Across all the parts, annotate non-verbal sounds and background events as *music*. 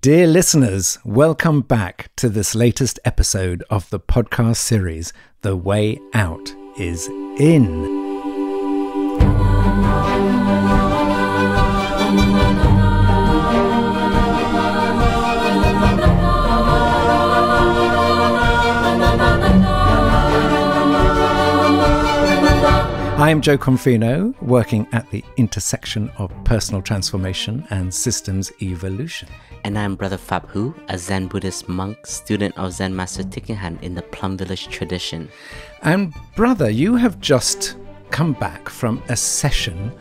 Dear listeners, welcome back to this latest episode of the podcast series, The Way Out is In. I am Jo Confino, working at the intersection of personal transformation and systems evolution. And I'm Brother Phap Huu, a Zen Buddhist monk, student of Zen Master Thich Nhat Hanh in the Plum Village tradition. And brother, you have just come back from a session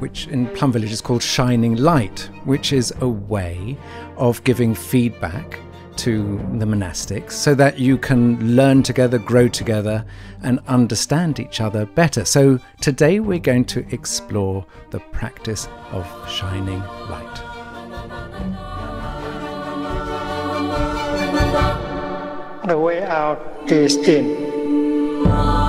which in Plum Village is called Shining Light, which is a way of giving feedback to the monastics so that you can learn together, grow together, and understand each other better. So, today we're going to explore the practice of shining light. The way out is in.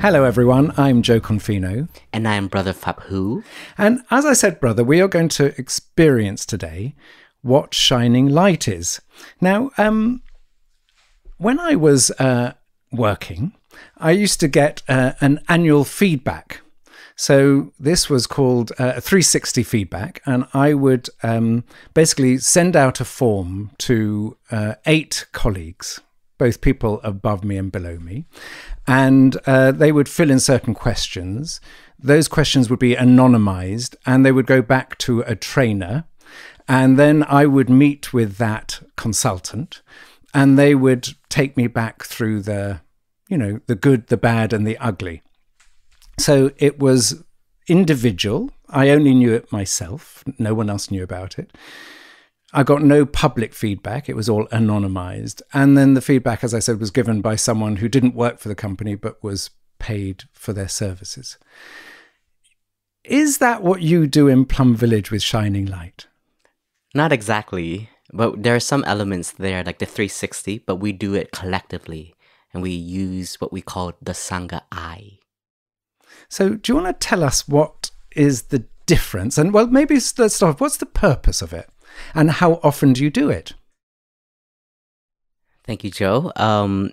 Hello, everyone. I'm Jo Confino. And I'm Brother Huu. And as I said, brother, we are going to experience today what shining light is. Now, um, when I was uh, working, I used to get uh, an annual feedback. So this was called uh, a 360 feedback, and I would um, basically send out a form to uh, eight colleagues both people above me and below me. And uh, they would fill in certain questions. Those questions would be anonymized and they would go back to a trainer. And then I would meet with that consultant and they would take me back through the, you know, the good, the bad, and the ugly. So it was individual. I only knew it myself, no one else knew about it. I got no public feedback. It was all anonymized. And then the feedback, as I said, was given by someone who didn't work for the company but was paid for their services. Is that what you do in Plum Village with Shining Light? Not exactly, but there are some elements there, like the 360, but we do it collectively and we use what we call the Sangha eye. So, do you want to tell us what is the difference? And well, maybe let's start. What's the purpose of it? And how often do you do it? Thank you, Jo. Um,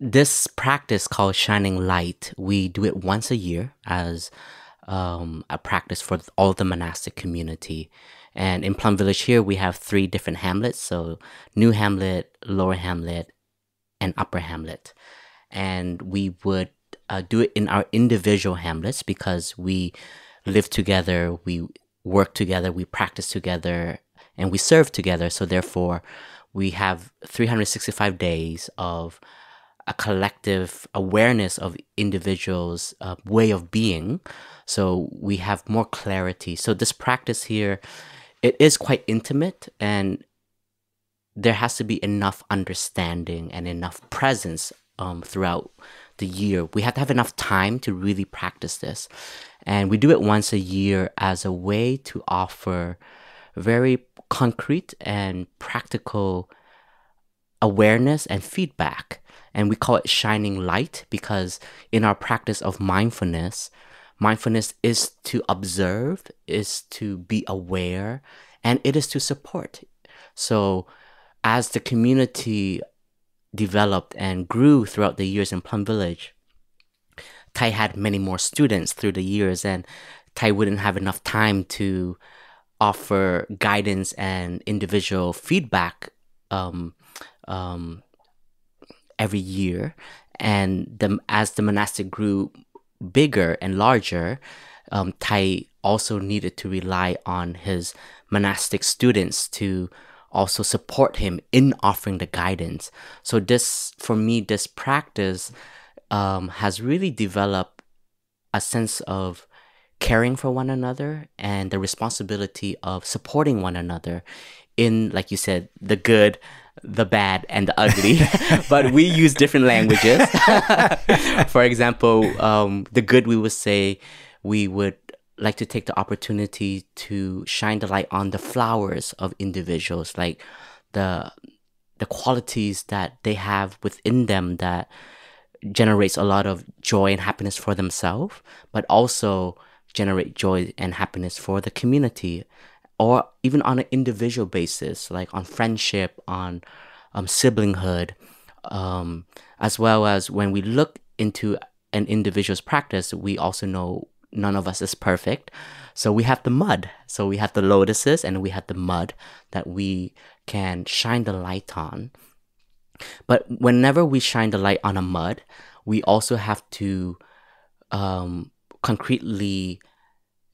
this practice called Shining Light, we do it once a year as um, a practice for all the monastic community. And in Plum Village here, we have three different hamlets. So New Hamlet, Lower Hamlet, and Upper Hamlet. And we would uh, do it in our individual hamlets because we live together, we work together, we practice together, and we serve together. So therefore, we have 365 days of a collective awareness of individuals' uh, way of being. So we have more clarity. So this practice here, it is quite intimate, and there has to be enough understanding and enough presence um, throughout the year. We have to have enough time to really practice this. And we do it once a year as a way to offer very concrete and practical awareness and feedback. And we call it shining light because in our practice of mindfulness, mindfulness is to observe, is to be aware, and it is to support. So as the community developed and grew throughout the years in Plum Village, Thay had many more students through the years, and Thay wouldn't have enough time to offer guidance and individual feedback um, um, every year. And the, as the monastic grew bigger and larger, um, Thay also needed to rely on his monastic students to also support him in offering the guidance. So this, for me, this practice um, has really developed a sense of caring for one another and the responsibility of supporting one another in, like you said, the good, the bad, and the ugly. *laughs* but we use different languages. *laughs* for example, um, the good, we would say we would like to take the opportunity to shine the light on the flowers of individuals, like the the qualities that they have within them that generates a lot of joy and happiness for themselves, but also generate joy and happiness for the community, or even on an individual basis, like on friendship, on um, siblinghood, um, as well as when we look into an individual's practice, we also know none of us is perfect. So we have the mud. So we have the lotuses and we have the mud that we can shine the light on. But whenever we shine the light on a mud, we also have to um, concretely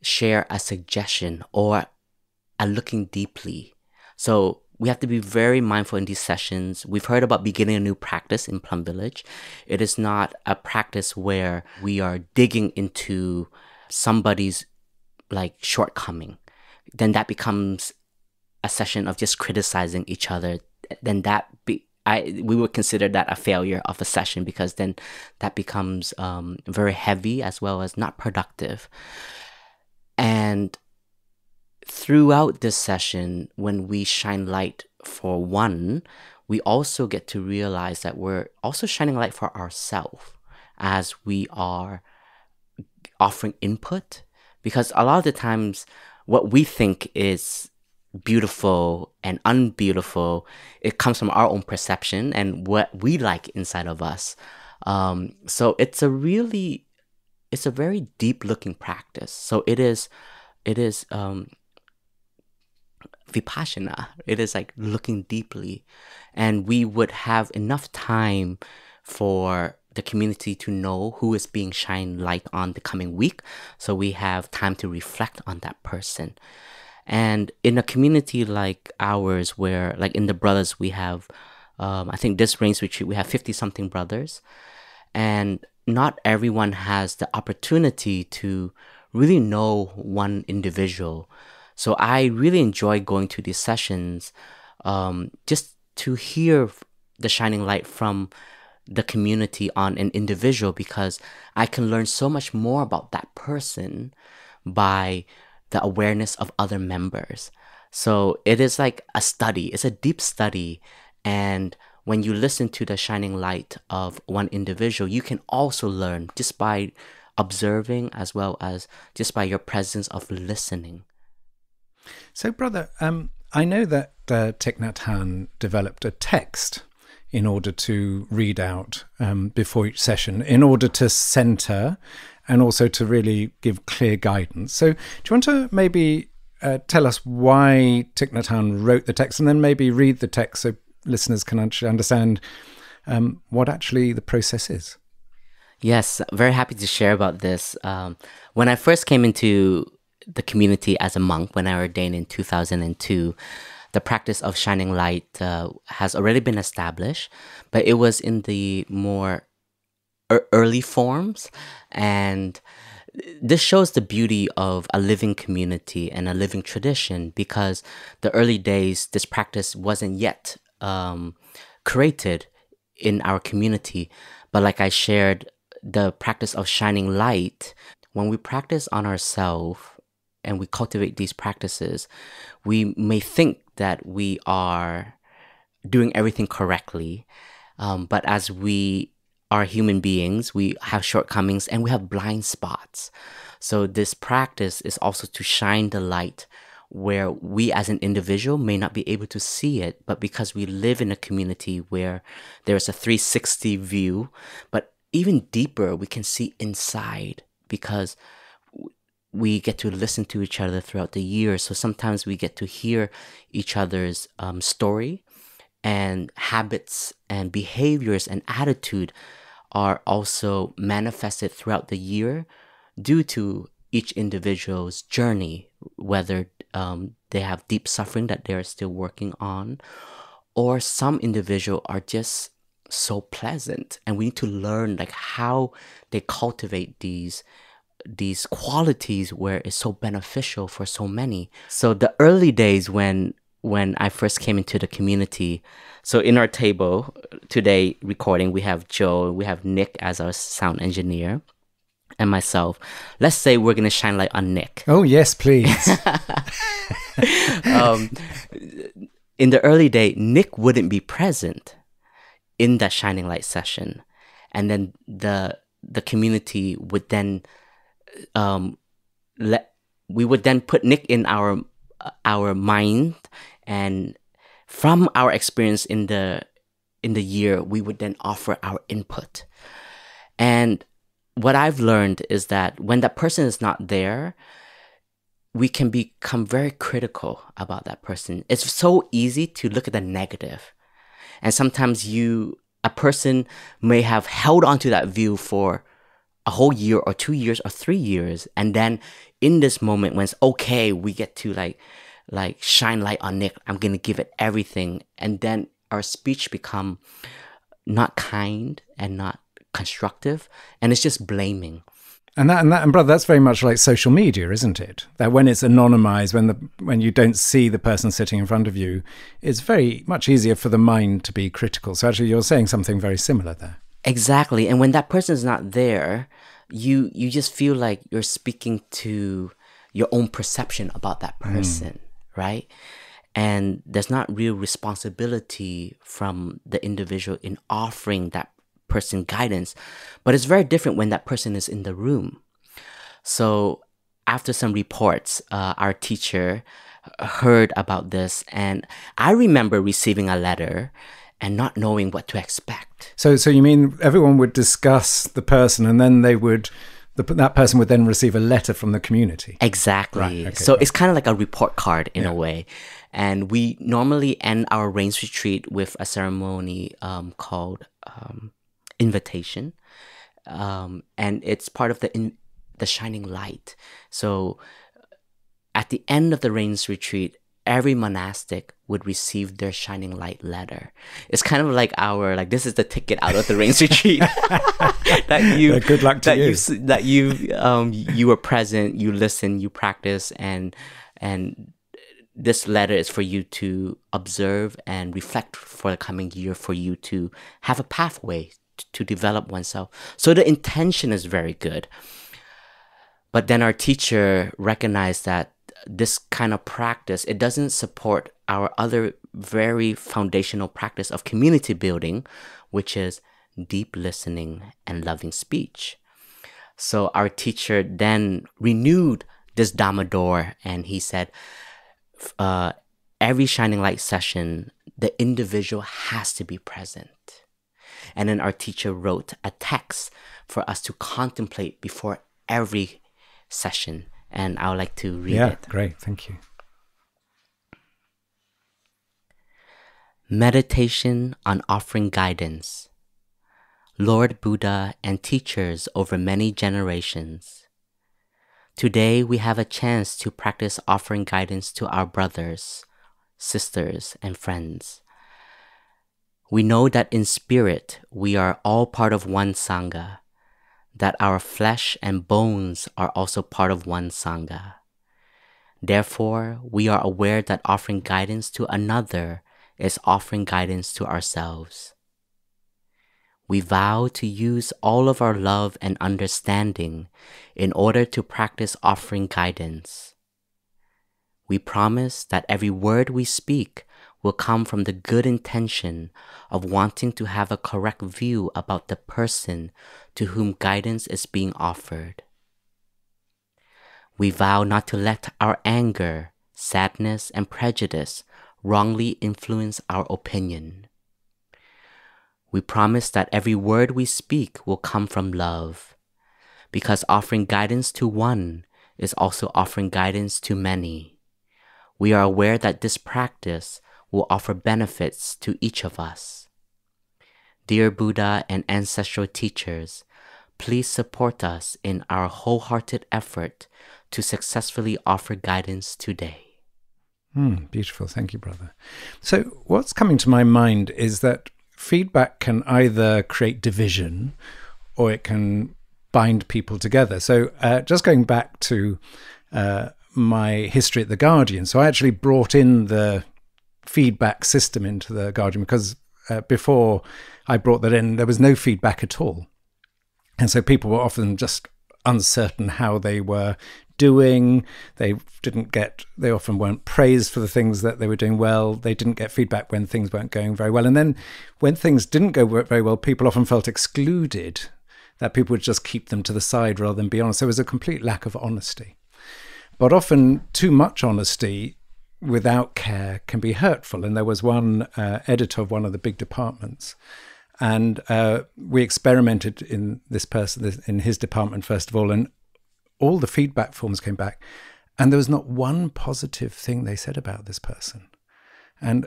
share a suggestion or a looking deeply. So we have to be very mindful in these sessions. We've heard about beginning a new practice in Plum Village. It is not a practice where we are digging into somebody's like shortcoming. Then that becomes a session of just criticizing each other. Then that be I we would consider that a failure of a session because then that becomes um, very heavy as well as not productive. And throughout this session, when we shine light for one, we also get to realize that we're also shining light for ourselves as we are offering input. Because a lot of the times, what we think is beautiful and unbeautiful, it comes from our own perception and what we like inside of us. Um, so it's a really, it's a very deep looking practice. So it is, it is um, vipassana. It is like looking deeply, and we would have enough time for the community to know who is being shined light on the coming week. So we have time to reflect on that person. And in a community like ours, where like in the brothers, we have, um, I think this Rains retreat, we have 50 something brothers. And not everyone has the opportunity to really know one individual. So I really enjoy going to these sessions um, just to hear the shining light from the community on an individual because I can learn so much more about that person by the awareness of other members. So it is like a study, it's a deep study. And when you listen to the shining light of one individual, you can also learn just by observing as well as just by your presence of listening. So, brother, um, I know that uh, Thich Nhat Hanh developed a text in order to read out um, before each session, in order to center and also to really give clear guidance. So, do you want to maybe uh, tell us why Thich Nhat Hanh wrote the text and then maybe read the text so listeners can actually understand um, what actually the process is? Yes, very happy to share about this. Um, when I first came into the community as a monk when I ordained in 2002, the practice of shining light uh, has already been established, but it was in the more early forms. And this shows the beauty of a living community and a living tradition because the early days, this practice wasn't yet um, created in our community. But like I shared, the practice of shining light, when we practice on ourselves, and we cultivate these practices, we may think that we are doing everything correctly. Um, but as we are human beings, we have shortcomings and we have blind spots. So, this practice is also to shine the light where we as an individual may not be able to see it, but because we live in a community where there's a 360 view, but even deeper, we can see inside because we get to listen to each other throughout the year. So sometimes we get to hear each other's um, story and habits and behaviors and attitude are also manifested throughout the year due to each individual's journey, whether um, they have deep suffering that they're still working on, or some individual are just so pleasant and we need to learn like how they cultivate these these qualities where it's so beneficial for so many. So the early days when when I first came into the community, so in our table today recording we have Jo, we have Nick as our sound engineer, and myself. Let's say we're gonna shine light on Nick. Oh yes, please. *laughs* um, in the early day, Nick wouldn't be present in that shining light session, and then the the community would then um, let we would then put Nick in our our mind, and from our experience in the in the year, we would then offer our input. And what I've learned is that when that person is not there, we can become very critical about that person. It's so easy to look at the. And sometimes you a person may have held on to that view for a whole year or two years or three years and then in this moment when it's okay we get to like like shine light on nick i'm gonna give it everything and then our speech become not kind and not constructive and it's just blaming and that and that and brother, that's very much like social media, isn't it? That when it's anonymized, when the when you don't see the person sitting in front of you, it's very much easier for the mind to be critical. So actually, you're saying something very similar there. Exactly, and when that person is not there, you you just feel like you're speaking to your own perception about that person, mm. Right? And there's not real responsibility from the individual in offering that person guidance, but it's very different when that person is in the room. So after some reports, uh, our teacher heard about this, and I remember receiving a letter and not knowing what to expect. So, so you mean everyone would discuss the person, and then they would. The, that person would then receive a letter from the community. Exactly. Right, okay, so right. it's kind of like a report card in yeah. a way. And we normally end our rains retreat with a ceremony um, called um, invitation, um, and it's part of the in, the shining light. So at the end of the rains retreat, every monastic would receive their shining light letter. It's kind of like our like this is the ticket out of the rains retreat *laughs* that you good luck to that you. you that you um you were present, you listen, you practice, and and this letter is for you to observe and reflect for the coming year for you to have a pathway to develop oneself. So the intention is very good. But then our teacher recognized that this kind of practice, it doesn't support our other very foundational practice of community building, which is deep listening and loving speech. So our teacher then renewed this Dhamma door and he said, uh, every Shining Light session, the individual has to be present. And then our teacher wrote a text for us to contemplate before every session. And I would like to read yeah, it. Yeah, great. Thank you. Meditation on offering guidance. Lord Buddha and teachers over many generations. Today we have a chance to practice offering guidance to our brothers, sisters, and friends. We know that in spirit we are all part of one Sangha, that our flesh and bones are also part of one Sangha. Therefore, we are aware that offering guidance to another is offering guidance to ourselves. We vow to use all of our love and understanding in order to practice offering guidance. We promise that every word we speak will come from the good intention of wanting to have a correct view about the person to whom guidance is being offered. We vow not to let our anger, sadness, and prejudice wrongly influence our opinion. We promise that every word we speak will come from love, because offering guidance to one is also offering guidance to many. We are aware that this practice will offer benefits to each of us. Dear Buddha and ancestral teachers, please support us in our wholehearted effort to successfully offer guidance today. Mm, beautiful. Thank you, brother. So, what's coming to my mind is that feedback can either create division or it can bind people together. So, uh, just going back to uh, my history at The Guardian, so I actually brought in the feedback system into the Guardian because uh, before I brought that in, there was no feedback at all. And so people were often just uncertain how they were doing. They didn't get, they often weren't praised for the things that they were doing well. They didn't get feedback when things weren't going very well. And then when things didn't go very well, people often felt excluded. that people would just keep them to the side rather than be honest. There was a complete lack of honesty. But often, too much honesty without care can be hurtful. And there was one uh, editor of one of the big departments, and uh, we experimented in this person in his department first of all, and all the feedback forms came back, and there was not one positive thing they said about this person, and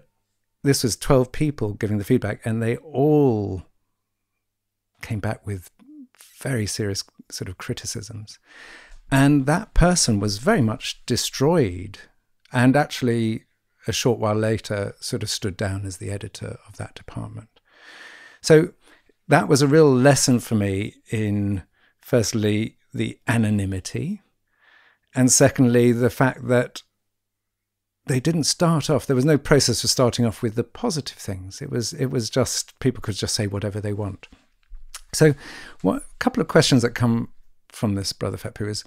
this was twelve people giving the feedback, and they all came back with very serious sort of criticisms. And that person was very much destroyed and actually, a short while later, sort of stood down as the editor of that department. So that was a real lesson for me in, firstly, the anonymity, and secondly, the fact that they didn't start off. There was no process for starting off with the positive things. It was it was just people could just say whatever they want. So, what a couple of questions that come from this brother Phap Huu is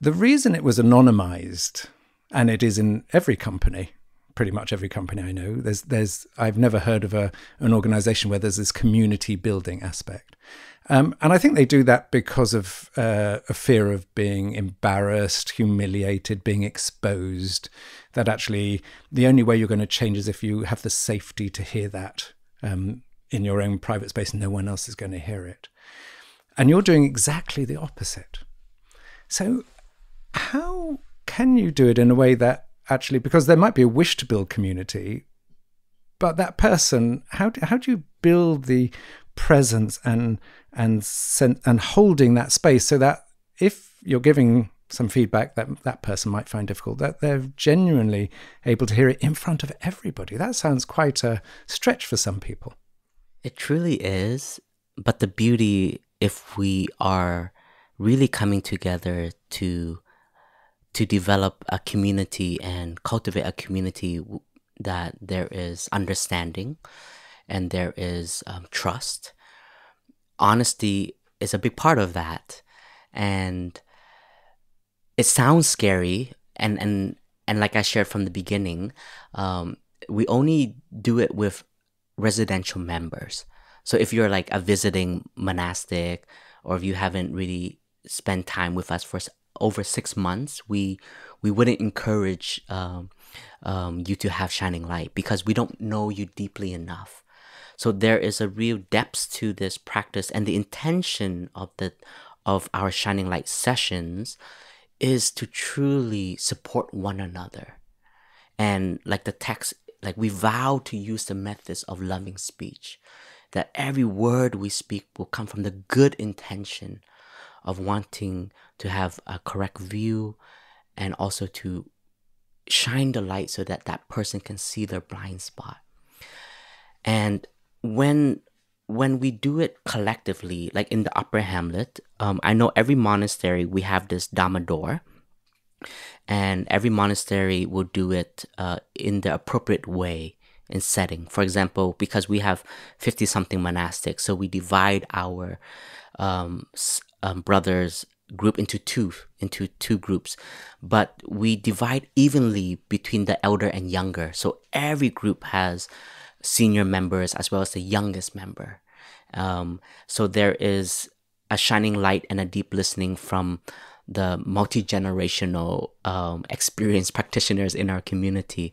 the reason it was anonymized and it is in every company pretty much every company I know. There's there's I've never heard of a an organization where there's this community building aspect, um, and I think they do that because of uh, a fear of being embarrassed, humiliated, being exposed. That actually the only way you're going to change is if you have the safety to hear that um, in your own private space, no one else is going to hear it. And you're doing exactly the opposite. So, how can you do it in a way that actually, because there might be a wish to build community, but that person, how do, how do you build the presence and and and holding that space so that if you're giving some feedback that that person might find difficult, that they're genuinely able to hear it in front of everybody. That sounds quite a stretch for some people. It truly is. But the beauty, if we are really coming together to to develop a community and cultivate a community that there is understanding and there is um, trust. Honesty is a big part of that, and it sounds scary. And and and like I shared from the beginning, um, we only do it with residential members. So if you're like a visiting monastic, or if you haven't really spent time with us for over six months, we we wouldn't encourage um, um, you to have shining light because we don't know you deeply enough. So there is a real depth to this practice, and the intention of the of our shining light sessions is to truly support one another, and like the text, like we vow to use the methods of loving speech, that every word we speak will come from the good intention of wanting to have a correct view and also to shine the light so that that person can see their blind spot. And when when we do it collectively like in the upper hamlet um, i know every monastery we have this dhamma door and every monastery will do it uh, in the appropriate way and setting. For example because we have 50 something monastics so we divide our um, um, brothers group into two into two groups. But we divide evenly between the elder and younger. So every group has senior members as well as the youngest member. Um, so there is a shining light and a deep listening from the multi-generational um, experienced *laughs* practitioners in our community.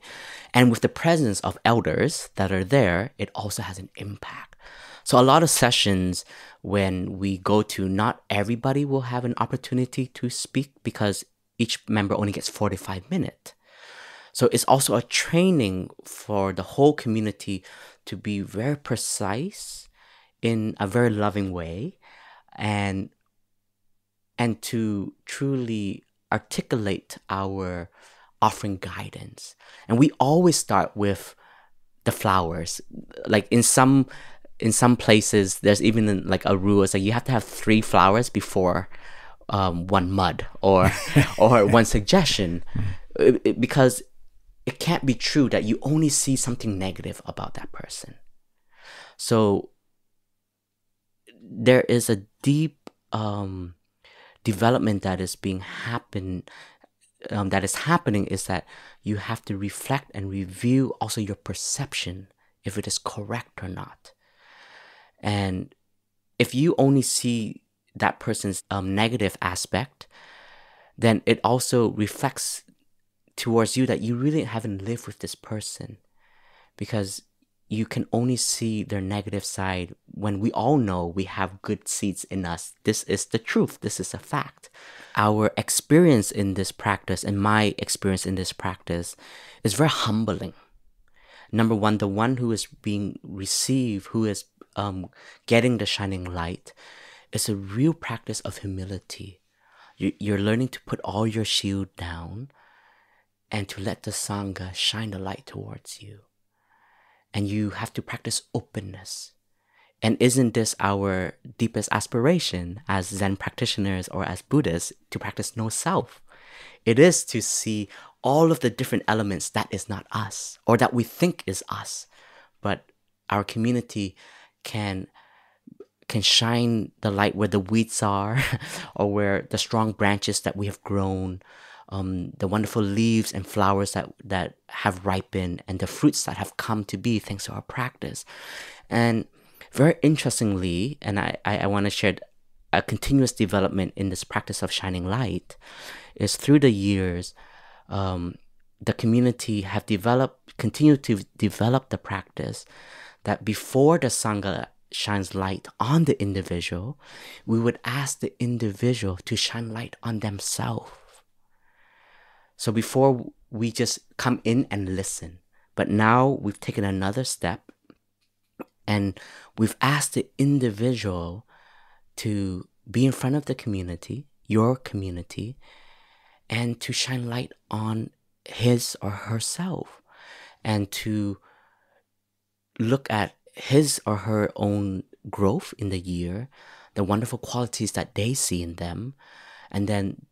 And with the presence of elders that are there it also has an impact. So a lot of sessions when we go to not everybody will have an opportunity to speak because each member only gets 45 minutes. So it's also a training for the whole community to be very precise in a very loving way and and to truly articulate our offering guidance. And we always start with the flowers. Like in some in some places there's even like a rule it's like you have to have three flowers before um, one mud or *laughs* or one suggestion. It, it, because it can't be true that you only see something negative about that person. So there is a deep um, development that is being happen um, that is happening is that you have to reflect and review also your perception if it is correct or not and if you only see that person's um, negative aspect, then it also reflects towards you that you really haven't lived with this person because you can only see their negative side when we all know we have good seeds in us. This is the truth. This is a fact. Our experience in this practice and my experience in this practice is very humbling. Number one, the one who is being received, who is um, getting the shining light, is a real practice of humility. You're learning to put all your shield down and to let the Sangha shine the light towards you and you have to practice openness. And isn't this our deepest aspiration as Zen practitioners or as Buddhists to practice no self? It is to see all of the different elements that is not us or that we think is us, but our community can can shine the light where the weeds are *laughs* or where the strong branches that we have grown um, the wonderful leaves and flowers that that have ripened and the fruits that have come to be thanks to our practice. And very interestingly, and I, I, I want to share a continuous development in this practice of shining light is through the years, um, the community have developed, continue to develop the practice that before the Sangha shines light on the individual, we would ask the individual to shine light on themselves. So before we just come in and listen, but now we've taken another step and we've asked the individual to be in front of the community, your community, and to shine light on his or herself and to look at his or her own growth in the year, the wonderful qualities that they see in them, and then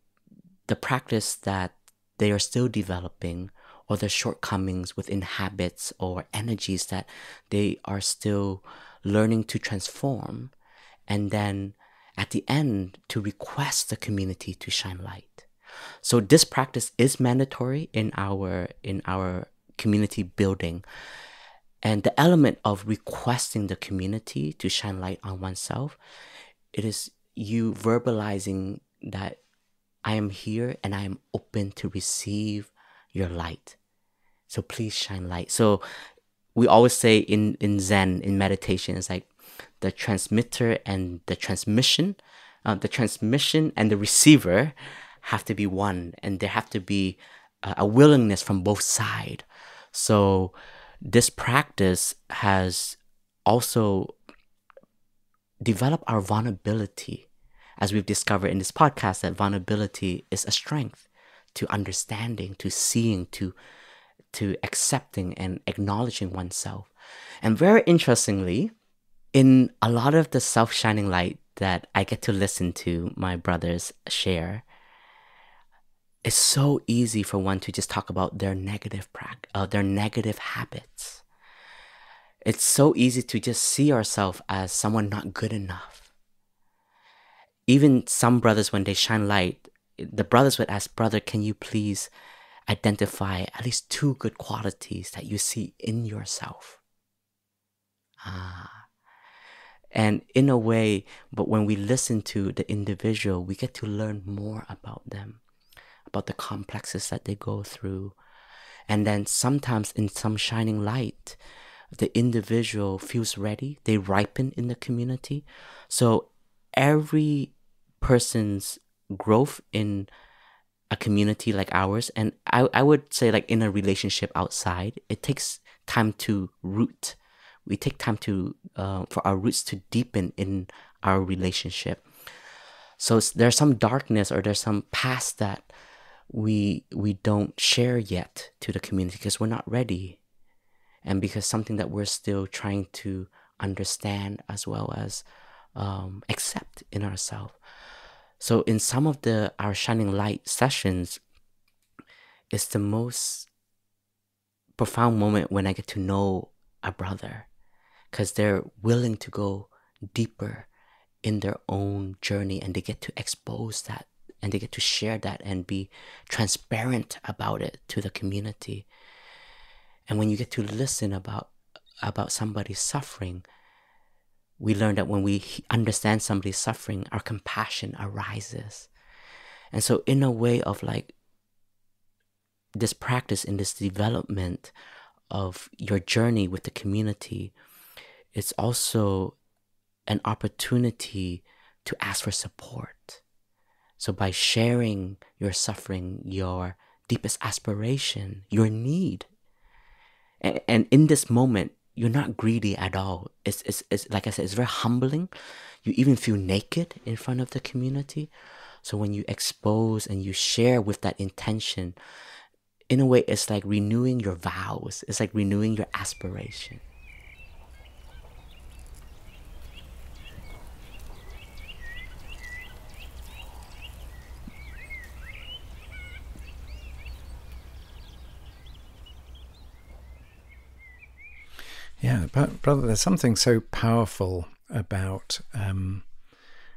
the practice that they are still developing or the shortcomings within habits or energies that they are still learning to transform and then at the end to request the community to shine light. So this practice is mandatory in our in our community building and the element of requesting the community to shine light on oneself it is you verbalizing that I am here and I am open to receive your light. So please shine light. So we always say in, in Zen, in meditation, it's like the transmitter and the transmission, uh, the transmission and the receiver have to be one, and there have to be a, a willingness from both sides. So this practice has also developed our vulnerability as we've discovered in this podcast, that vulnerability is a strength to understanding, to seeing, to to accepting and acknowledging oneself. And very interestingly, in a lot of the self shining light that I get to listen to my brothers share, it's so easy for one to just talk about their negative pra- uh, their negative habits. It's so easy to just see ourselves as someone not good enough even some brothers, when they shine light, the brothers would ask, Brother, can you please identify at least two good qualities that you see in yourself? Ah. And in a way, but when we listen to the individual, we get to learn more about them, about the complexes that they go through. And then sometimes in some shining light, the individual feels ready, they ripen in the community. So every person's growth in a community like ours and I, I would say like in a relationship outside it takes time to root we take time to uh, for our roots to deepen in our relationship so there's some darkness or there's some past that we we don't share yet to the community because we're not ready and because something that we're still trying to understand as well as um, accept in ourselves. So in some of the our shining light sessions, it's the most profound moment when I get to know a brother, because they're willing to go deeper in their own journey and they get to expose that and they get to share that and be transparent about it to the community. And when you get to listen about about somebody's suffering, we learn that when we understand somebody's suffering, our compassion arises. And so, in a way of like this practice in this development of your journey with the community, it's also an opportunity to ask for support. So, by sharing your suffering, your deepest aspiration, your need, and, and in this moment, you're not greedy at all. It's, it's, it's like I said, it's very humbling. You even feel naked in front of the community. So when you expose and you share with that intention, in a way, it's like renewing your vows. It's like renewing your aspiration. Yeah, brother, there's something so powerful about um,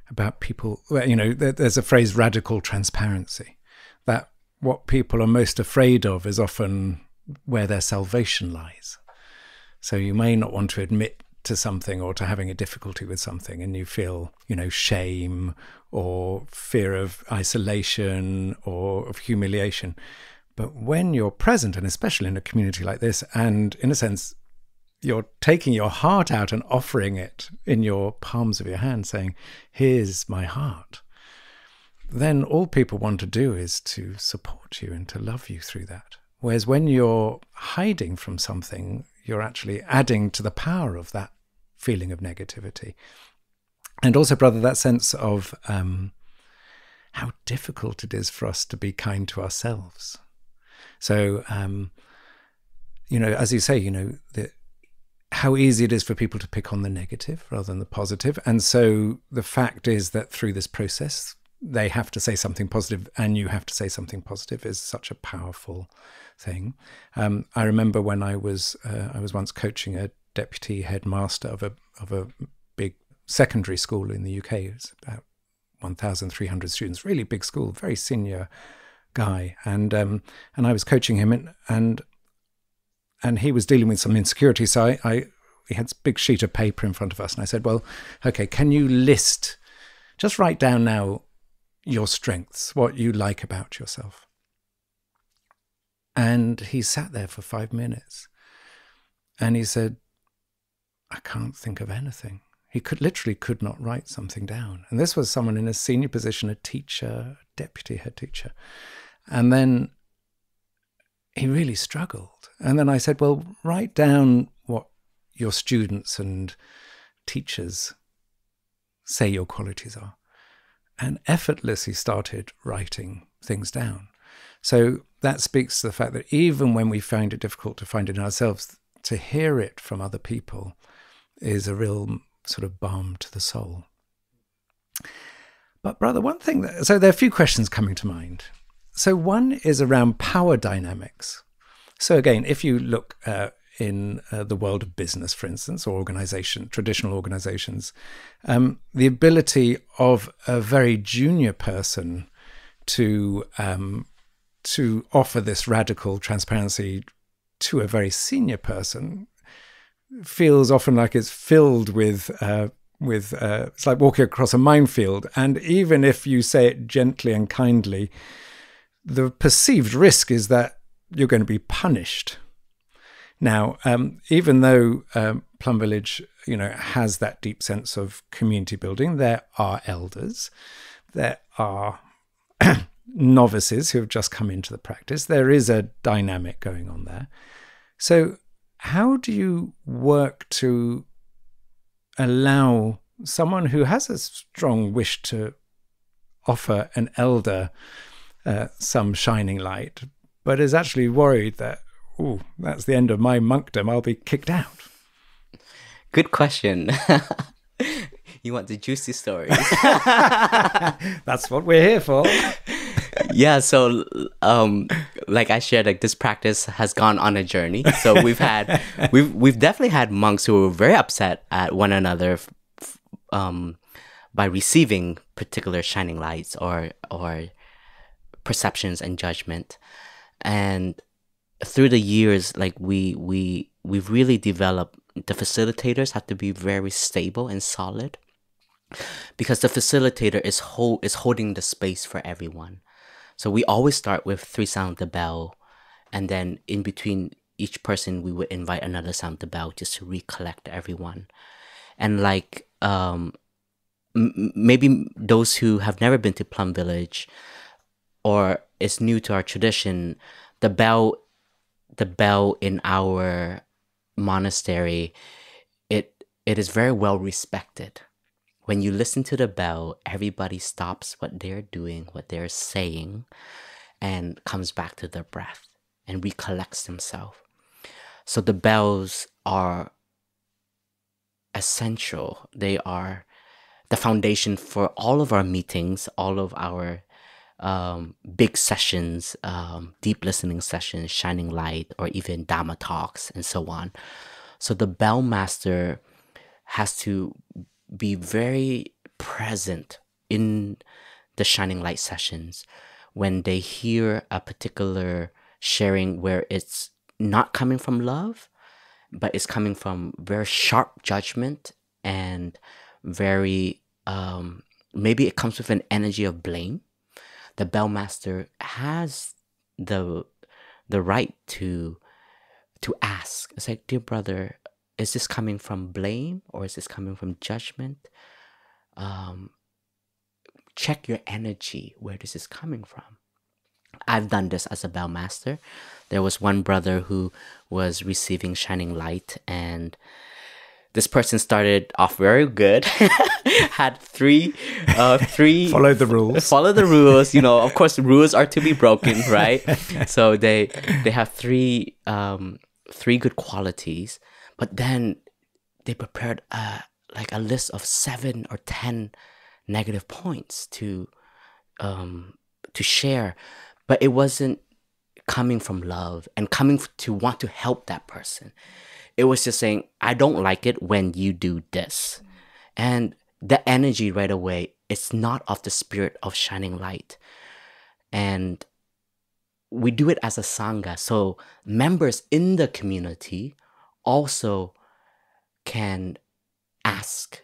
about people. Well, you know, there, there's a phrase "radical transparency." That what people are most afraid of is often where their salvation lies. So you may not want to admit to something or to having a difficulty with something, and you feel, you know, shame or fear of isolation or of humiliation. But when you're present, and especially in a community like this, and in a sense you're taking your heart out and offering it in your palms of your hand, saying, Here's my heart, then all people want to do is to support you and to love you through that. Whereas when you're hiding from something, you're actually adding to the power of that feeling of negativity. And also, brother, that sense of um, how difficult it is for us to be kind to ourselves. So, um, you know, as you say, you know, that how easy it is for people to pick on the negative rather than the positive. And so the fact is that through this process, they have to say something positive and you have to say something positive is such a powerful thing. Um, I remember when I was uh, I was once coaching a deputy headmaster of a of a big secondary school in the UK. It's about 1,300 students, really big school, very senior guy, and um, and I was coaching him, and, and and he was dealing with some insecurity. So I, I we had a big sheet of paper in front of us, and I said, "Well, okay, can you list? Just write down now your strengths, what you like about yourself." And he sat there for five minutes, and he said, "I can't think of anything." He could literally could not write something down, and this was someone in a senior position, a teacher, deputy head teacher, and then he really struggled. And then I said, Well, write down what your students and teachers say your qualities are. And effortlessly started writing things down. So that speaks to the fact that even when we find it difficult to find it in ourselves, to hear it from other people is a real sort of balm to the soul. But, brother, one thing that, so there are a few questions coming to mind. So, one is around power dynamics. So again, if you look uh, in uh, the world of business, for instance, or organization, traditional organizations, um, the ability of a very junior person to um, to offer this radical transparency to a very senior person feels often like it's filled with uh, with uh, it's like walking across a minefield, and even if you say it gently and kindly, the perceived risk is that you're going to be punished. Now, um, even though um, Plum Village, you know, has that deep sense of community building, there are elders, there are *clears throat* novices who have just come into the practice. There is a dynamic going on there. So, how do you work to allow someone who has a strong wish to offer an elder uh, some shining light, but is actually worried that, oh, that's the end of my monkdom. I'll be kicked out. Good question. *laughs* you want the juicy stories? *laughs* *laughs* that's what we're here for. yeah so um like i shared like this practice has gone on a journey so we've had we've we've definitely had monks who were very upset at one another um by receiving particular shining lights or or perceptions and judgment and through the years like we we we've really developed the facilitators have to be very stable and solid because the facilitator is hold is holding the space for everyone. So we always start with three sound the bell, and then in between each person we would invite another sound the bell just to recollect everyone. And like um, maybe those who have never been to Plum Village or is new to our tradition, the bell the bell in our monastery it it is very well respected when you listen to the bell, everybody stops what they're doing, what they're saying, and comes back to their breath and recollects themselves. So the bells are essential. They are the foundation for all of our meetings, all of our um, big sessions, um, deep listening sessions, shining light, or even Dharma talks, and so on. So the bell master has to be very present in the shining light sessions when they hear a particular sharing where it's not coming from love but it's coming from very sharp judgment and very um, maybe it comes with an energy of blame the bellmaster has the the right to to ask it's like dear brother is this coming from blame or is this coming from judgment? Um, check your energy where this is coming from. I've done this as a bellmaster. There was one brother who was receiving shining light, and this person started off very good. *laughs* had three, uh, *laughs* three followed the rules. Follow the rules. You know, of course, rules are to be broken, *laughs* right? so they they have three um three good qualities but then they prepared a, like a list of seven or ten negative points to um, to share, but it wasn't coming from love and coming to want to help that person. It was just saying, I don't like it when you do this. And the energy right away, it's not of the spirit of shining light. And we do it as a Sangha. So members in the community also can ask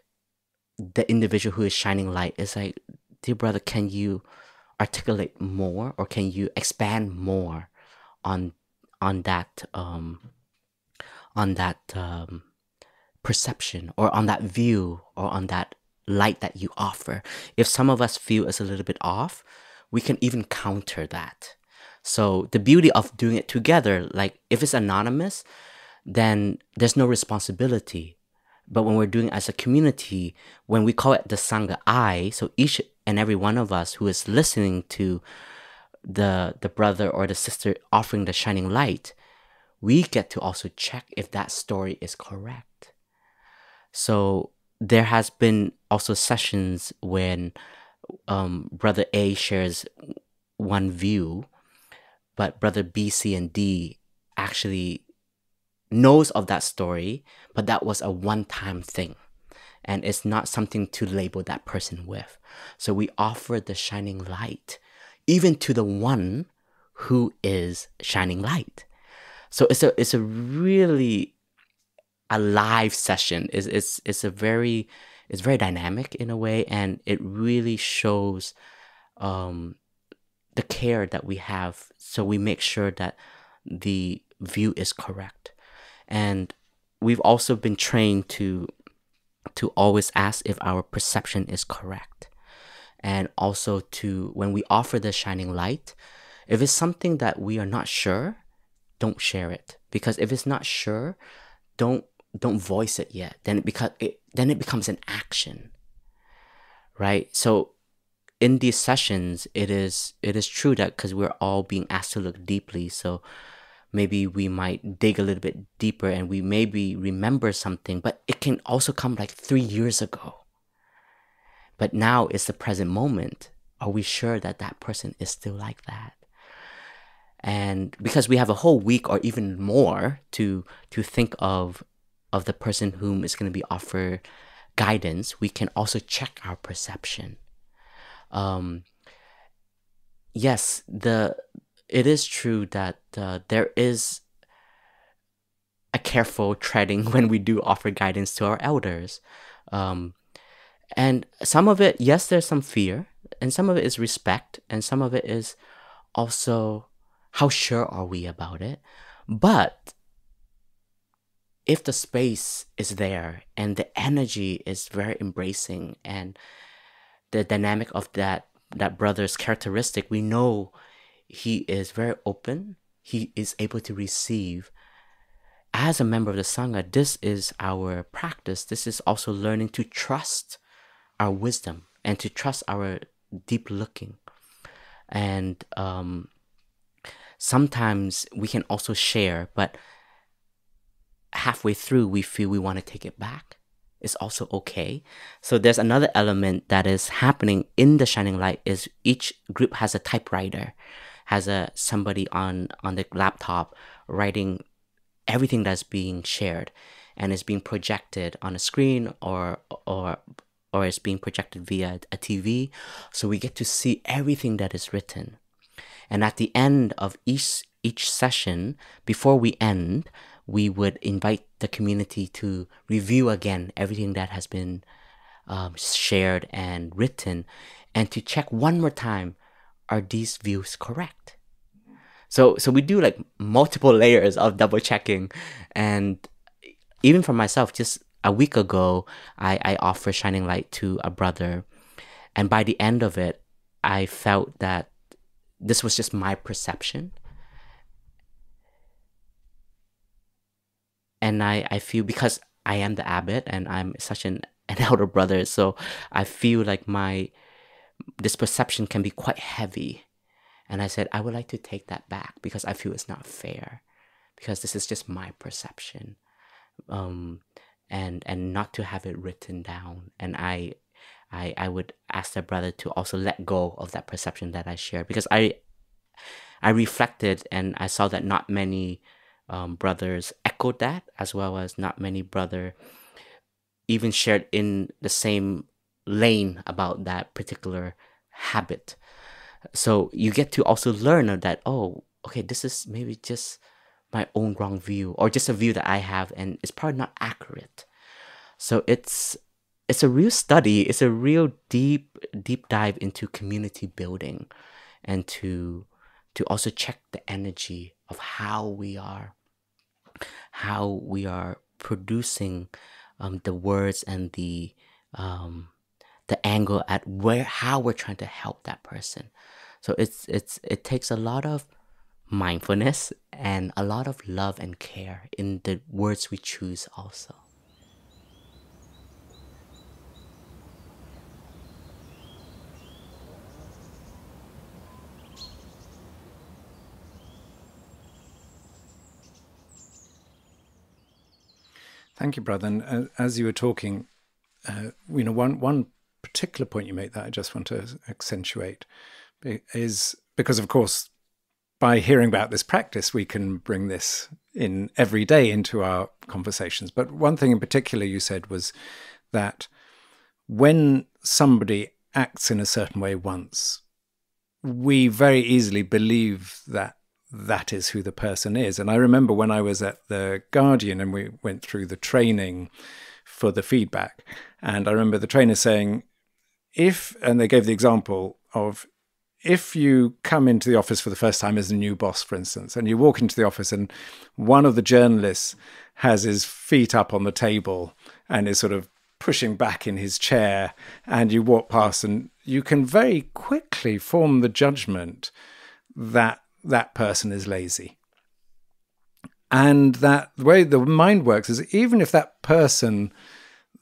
the individual who is shining light is like dear brother can you articulate more or can you expand more on on that um on that um perception or on that view or on that light that you offer if some of us feel is a little bit off we can even counter that so the beauty of doing it together like if it's anonymous then there's no responsibility. But when we're doing as a community, when we call it the Sangha eye, so each and every one of us who is listening to the the brother or the sister offering the shining light, we get to also check if that story is correct. So there has been also sessions when um, brother A shares one view, but brother B, C, and D actually knows of that story, but that was a one time thing. And it's not something to label that person with. So we offer the shining light, even to the one who is shining light. So it's a it's a really alive session. It's it's it's a very it's very dynamic in a way and it really shows um the care that we have. So we make sure that the view is correct. And we've also been trained to to always ask if our perception is correct. And also to when we offer the shining light if it's something that we are not sure don't share it. Because if it's not sure don't don't voice it yet. Then because it, then it becomes an action right so in these sessions it is it is true that because we're all being asked to look deeply so maybe we might dig a little bit deeper and we maybe remember something, but it can also come like three years ago. But now it's the present moment. Are we sure that that person is still like that? And because we have a whole week or even more to to think of of the person whom is going to be offered guidance, we can also check our perception. Um, yes, the it is true that uh, there is a careful treading *laughs* when we do offer guidance to our elders. Um, and some of it, yes, there's some fear, and some of it is respect, and some of it is also how sure are we about it. But if the space is there and the energy is very embracing and the dynamic of that that brother's characteristic we know he is very open. He is able to receive. As a member of the sangha this is our practice. This is also learning to trust our wisdom and to trust our deep looking. And um, sometimes we can also share but halfway through we feel we want to take it back. It's also okay. So there's another element that is happening in the shining light is each group has a typewriter has a somebody on on the laptop writing everything that's being shared and is being projected on a screen or or or is being projected via a TV so we get to see everything that is written. And at the end of each each session before we end we would invite the community to review again everything that has been um, shared and written and to check one more time are these views correct? So so we do like multiple layers of double checking. And even for myself just a week ago i i offered shining light to a brother. And by the end of it i felt that this was just my perception and I, I feel because I am the abbot and I'm such an, an *laughs* elder brother, so I feel like my this perception can be quite heavy. And I said, I would like to take that back because I feel it's not fair. Because this is just my perception. Um and and not to have it written down. And I I I would ask the brother to also let go of that perception that I shared because I I reflected and I saw that not many um, brothers echoed that, as well as not many brother even shared in the same lane about that particular habit. So you get to also learn that oh, okay, this is maybe just my own wrong view or just a view that I have and it's probably not accurate. So it's it's a real study, it's a real deep deep dive into community building and to to also check the energy of how we are how we are producing um, the words and the um, the angle at where how we're trying to help that person. So it's it's it takes a lot of mindfulness and a lot of love and care in the words we choose also. Thank you, brother. And uh, as you were talking, uh, you know, one one particular point you make that I just want to accentuate is because, of course, by hearing about this practice, we can bring this in every day into our conversations. But one thing in particular you said was that when somebody acts in a certain way once, we very easily believe that that is who the person is. And I remember when I was at the Guardian and we went through the training for the feedback, and I remember the trainer saying, if, and they gave the example of if you come into the office for the first time as a new boss, for instance, and you walk into the office and one of the journalists has his feet up on the table and is sort of pushing back in his chair, and you walk past, and you can very quickly form the judgment that that person is lazy. And that the way the mind works is even if that person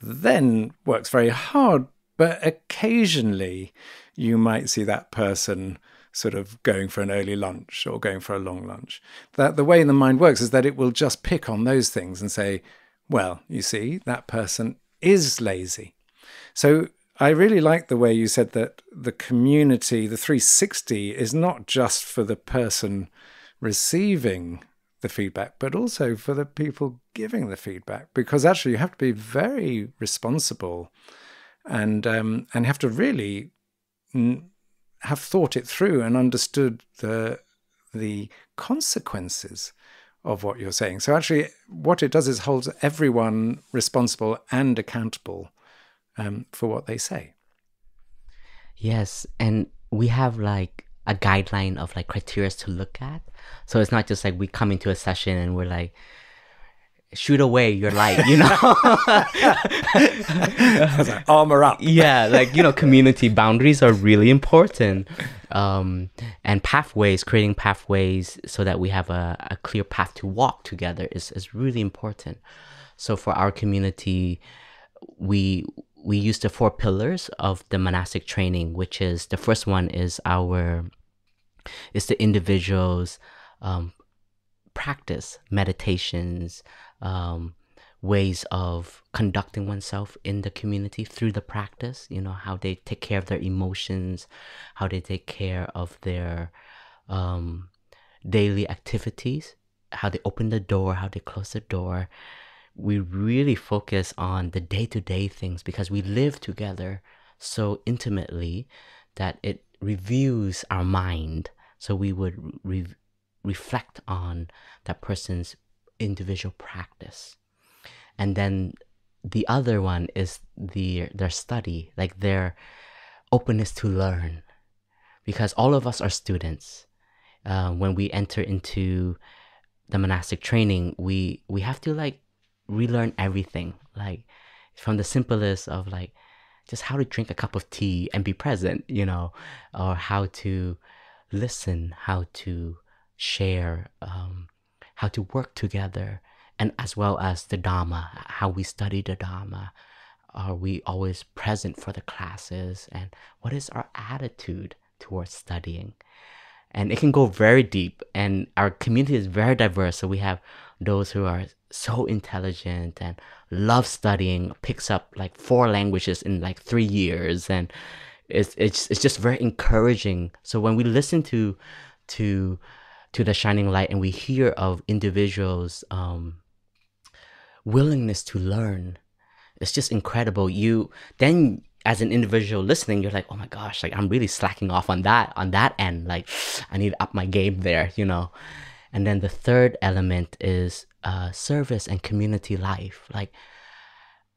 then works very hard, but occasionally you might see that person sort of going for an early lunch or going for a long lunch. That the way the mind works is that it will just pick on those things and say, well, you see, that person is lazy. So I really like the way you said that the community, the 360, is not just for the person receiving the feedback, but also for the people giving the feedback. Because actually, you have to be very responsible, and um, and have to really have thought it through and understood the the consequences of what you're saying. So actually, what it does is holds everyone responsible and accountable um, for what they say. Yes, and we have like a guideline of like criteria to look at. So it's not just like we come into a session and we're like, shoot away your light, you know? like, *laughs* *laughs* armor up. *laughs* yeah, like, you know, community boundaries are really important. Um, and pathways, creating pathways so that we have a, a clear path to walk together is, is really important. So for our community, we we use the four pillars of the monastic training, which is the first one is our is the individual's um, practice, meditations, um, ways of conducting oneself in the community through the practice. You know how they take care of their emotions, how they take care of their um, daily activities, how they open the door, how they close the door. We really focus on the day to day things because we live together so intimately that it reviews our mind. So we would re- reflect on that person's individual practice. And then the other one is the their study, like their openness to learn. Because all of us are students. Uh, when we enter into the monastic training, we we have to like relearn everything. Like from the simplest of like just how to drink a cup of tea and be present, you know, or how to listen, how to share, um, how to work together, and as well as the Dharma, how we study the Dharma. Are we always present for the classes? And what is our attitude towards studying? And it can go very deep, and our community is very diverse. So we have those who are so intelligent and love studying, picks up like four languages in like three years, and it's it's it's just very encouraging. So when we listen to to to the shining light and we hear of individuals um, willingness to learn it's just incredible. You then as an individual listening you're like oh my gosh like i'm really slacking off on that on that end. Like i need to up my game there you know and then the third element is uh, service and community life. Like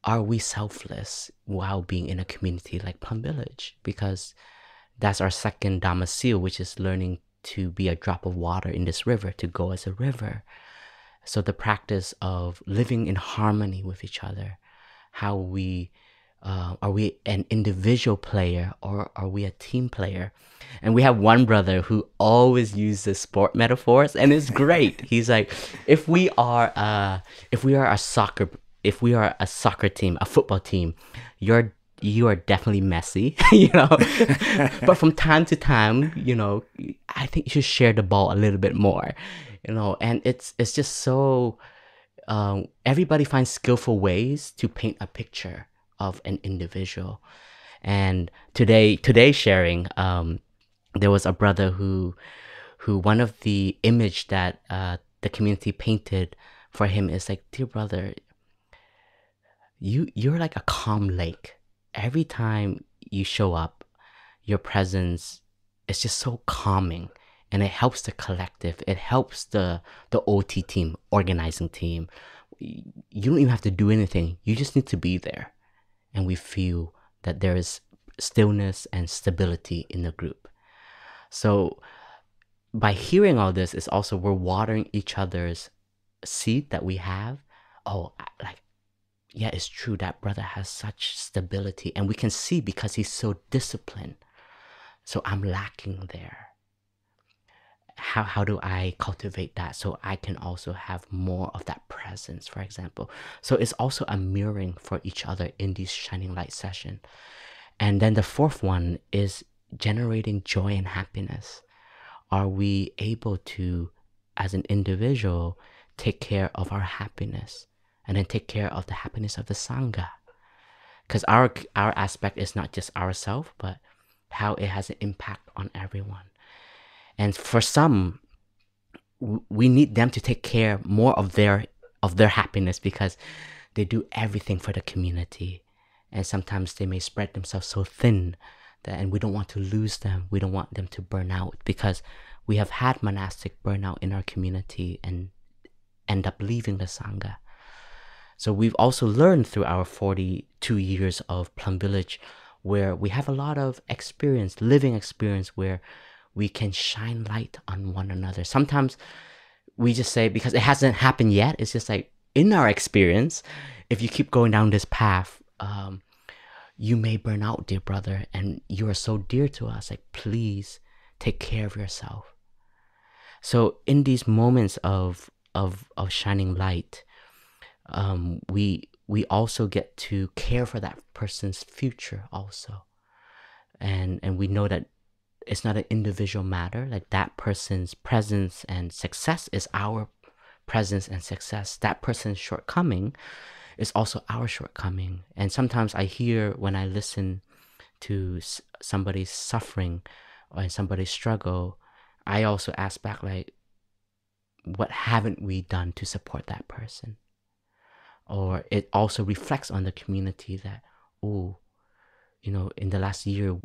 are we selfless while being in a community like plum village? Because that's our second seal which is learning to be a drop of water in this river to go as a river. So the practice of living in harmony with each other, how we uh, are we an individual player or are we a team player? And we have one brother who always uses sport metaphors, and it's great. *laughs* He's like, if we are uh, if we are a soccer if we are a soccer team, a football team, you're you are definitely Messi, *laughs* you know. *laughs* but from time to time, you know, I think you should share the ball a little bit more you know and it's it's just so um, everybody finds skillful ways to paint a picture of an individual. And today today sharing um, there was a brother who who one of the image that uh, the community painted for him is like dear brother you you're like a calm lake. Every time you show up your presence is just so calming and it helps the collective. It helps the the ot team organizing team. You don't even have to do anything. You just need to be there and we feel that there is stillness and stability in the group. So by hearing all this it's also we're watering each other's seed that we have. Oh like yeah it's true that brother has such stability and we can see because he's so disciplined. So i'm lacking there how, how do I cultivate that so I can also have more of that presence, for example. So it's also a mirroring for each other in these shining light session. And then the fourth one is generating joy and happiness. Are we able to, as an individual, take care of our happiness and then take care of the happiness of the Sangha? Because our, our aspect is not just ourselves, but how it has an impact on everyone. And for some, we need them to take care more of their of their happiness because they do everything for the community and sometimes they may spread themselves so thin that and we don't want to lose them we don't want them to burn out because we have had monastic burnout in our community and end up leaving the Sangha. So we've also learned through our 42 years of Plum Village where we have a lot of experience, living experience where we can shine light on one another. Sometimes we just say because it hasn't happened yet, it's just like in our experience, if you keep going down this path, um, you may burn out, dear brother, and you are so dear to us. Like, please take care of yourself. So, in these moments of of of shining light, um, we we also get to care for that person's future also, and and we know that it's not an individual matter. Like that person's presence and success is our presence and success. That person's shortcoming is also our shortcoming. And sometimes I hear when I listen to somebody's suffering or somebody's struggle, I also ask back, like, what haven't we done to support that person? Or it also reflects on the community that, oh, you know, in the last year,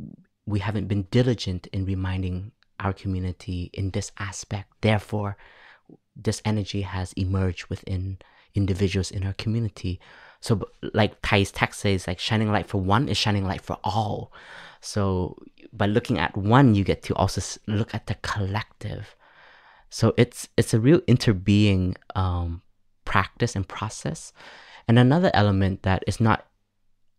we haven't been diligent in reminding our community in this aspect. Therefore, this energy has emerged within individuals in our community. So, like Thay's text says, like shining light for one is shining light for all. So, by looking at one, you get to also look at the collective. So it's it's a real interbeing um, practice and process. And another element that is not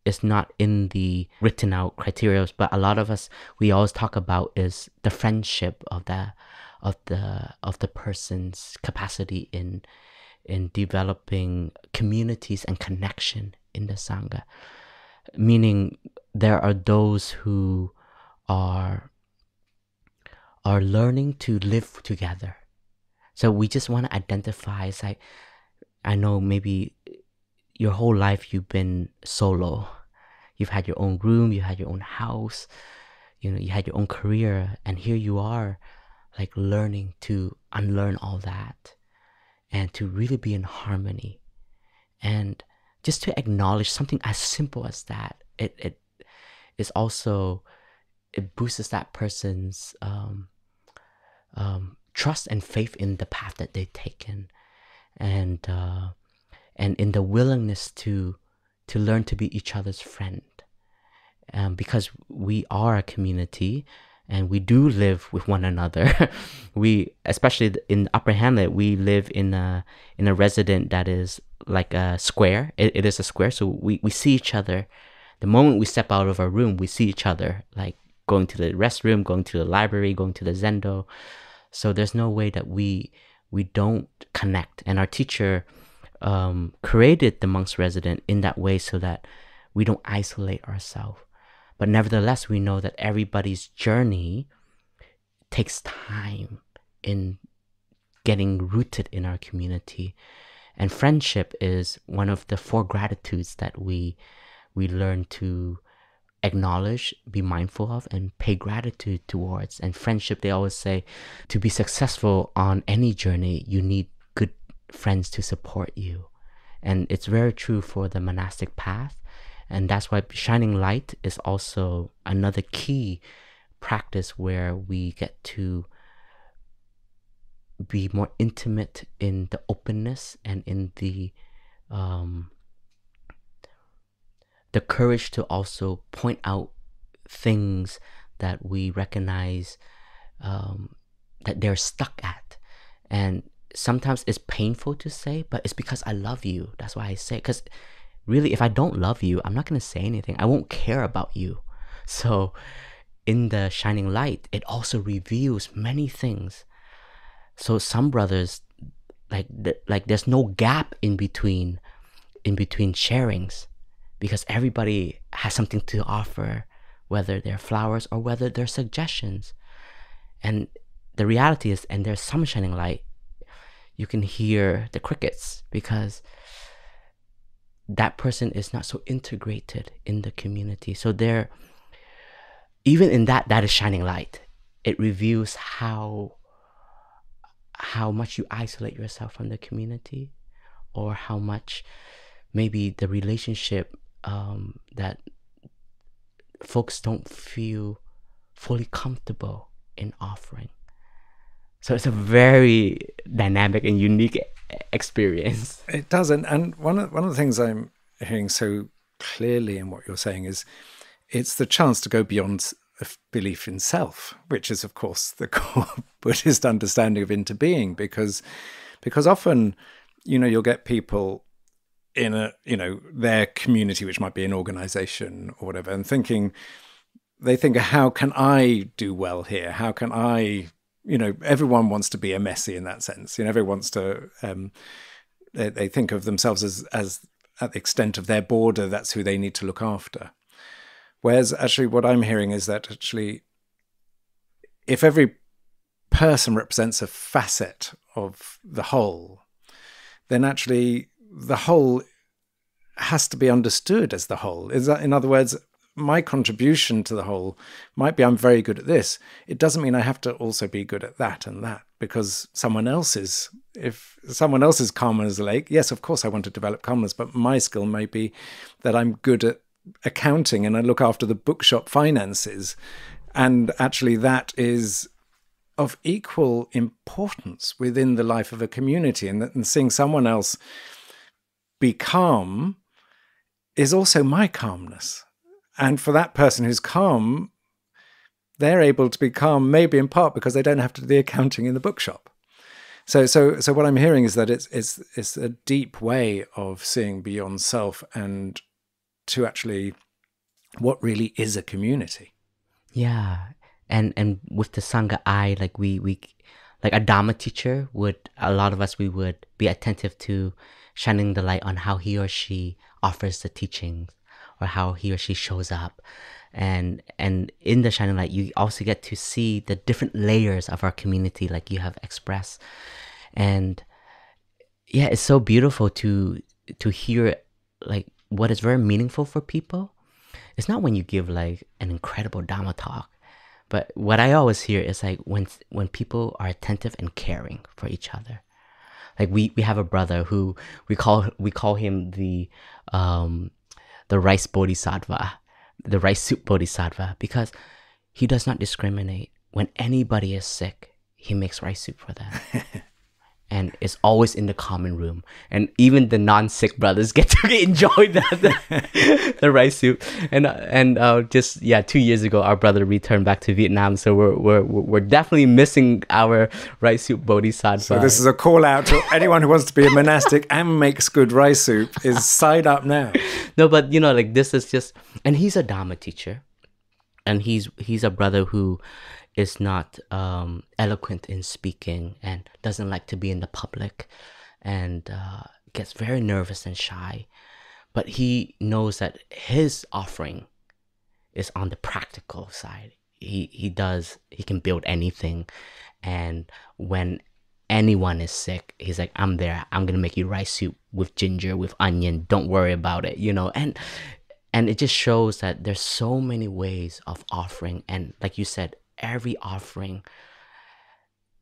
is not in the written out criteria, but a lot of us we always talk about is the friendship of the of the of the person's capacity in in developing communities and connection in the Sangha. Meaning there are those who are are learning to live together. So we just want to identify it's like I know maybe your whole life you've been solo. You've had your own room, you had your own house, you know, you had your own career, and here you are like learning to unlearn all that and to really be in harmony and just to acknowledge something as simple as that it it is also it boosts that person's um, um, trust and faith in the path that they've taken and uh, and in the willingness to to learn to be each other's friend um, because we are a community and we do live with one another. *laughs* we, especially in Upper Hamlet, we live in a in a resident that is like a square. It, it is a square, so we we see each other. The moment we step out of our room, we see each other, like going to the restroom, going to the library, going to the zendo. So there's no way that we we don't connect. And our teacher um, created the monks resident in that way so that we don't isolate ourselves but nevertheless, we know that everybody's journey takes time in getting rooted in our community. And friendship is one of the four gratitudes that we we learn to acknowledge, be mindful of, and pay gratitude towards. And friendship, they always say, to be successful on any journey, you need friends to support you. And it's very true for the monastic path and that's why shining light is also another key practice where we get to be more intimate in the openness and in the um, the courage to also point out things that we recognize um, that they're stuck at and sometimes it's painful to say but it's because i love you that's why i say because really, if I don't love you, I'm not going to say anything. I won't care about you. *laughs* So, in the shining light, it also reveals many things. So some brothers, like like there's no gap in between, in between sharings, because everybody has something to offer, whether they're flowers or whether they're suggestions. And the reality is, and there's some shining light, you can hear the crickets because that person is not so integrated in the community. So there, even in that, that is shining light. It reveals how how much you isolate yourself from the community, or how much maybe the relationship um, that folks don't feel fully comfortable in offering. So it's a very dynamic and unique experience. *laughs* It does, and, and one of one of the things I'm hearing so clearly in what you're saying is it's the chance to go beyond belief in self, which is of course the *laughs* core Buddhist understanding of interbeing, because because often, you know, you'll get people in a you know their community, which might be an organization or whatever, and thinking they think, how can I do well here? How can I you know, everyone wants to be a Messi in that sense. You know, everyone wants to. Um, they, they think of themselves as as at the extent of their border, that's who they need to look after. Whereas actually, what I'm hearing is that actually, if every person represents a facet of the whole, then actually the whole has to be understood as the whole. Is that, in other words, my contribution to the whole might be I'm very good at this. It doesn't mean I have to also be good at that and that because someone else is. If someone else is calm as a lake, yes, of course I want to develop calmness, but my skill may be that I'm good at accounting and I look after the bookshop finances. And actually, that is of equal importance within the life of a community. And, and seeing someone else be calm is also my calmness. And for that person who's calm, they're able to be calm maybe in part because they don't have to do the accounting in the bookshop. So, so, so what I'm hearing is that it's it's it's a deep way of seeing beyond self and to actually what really is a community. Yeah, and and with the sangha eye, like we we like a dharma teacher would a lot of us we would be attentive to shining the light on how he or she offers the teachings or how he or she shows up. And and in the shining light you also get to see the different layers of our community like you have expressed. And yeah it's so beautiful to to hear like what is very meaningful for people. It's not when you give like an incredible dharma talk but what i always hear is like when when people are attentive and caring for each other. Like we we have a brother who we call we call him the um the rice bodhisattva, the rice soup bodhisattva, because he does not discriminate. When anybody is sick, he makes rice soup for them. *laughs* and it's always in the common room. And even the non-sick brothers *laughs* get to enjoy the, the, the rice soup. And and uh, just yeah, two years ago, our brother returned back to Vietnam, so we're we're we're definitely missing our rice soup bodhisattva. So this is a call out to anyone who wants to be a monastic and makes good rice soup is side up now. *laughs* No, but you know, like this is just, and he's a Dharma teacher, and he's he's a brother who is not um, eloquent in speaking and doesn't like to be in the public and uh, gets very nervous and shy. But he knows that his offering is on the practical side. He, he does, he can build anything. And when anyone is sick, he's like, I'm there. I'm going to make you rice soup with ginger, with onion. Don't worry about it, you know? And and it just shows that there's so many ways of offering and like you said every offering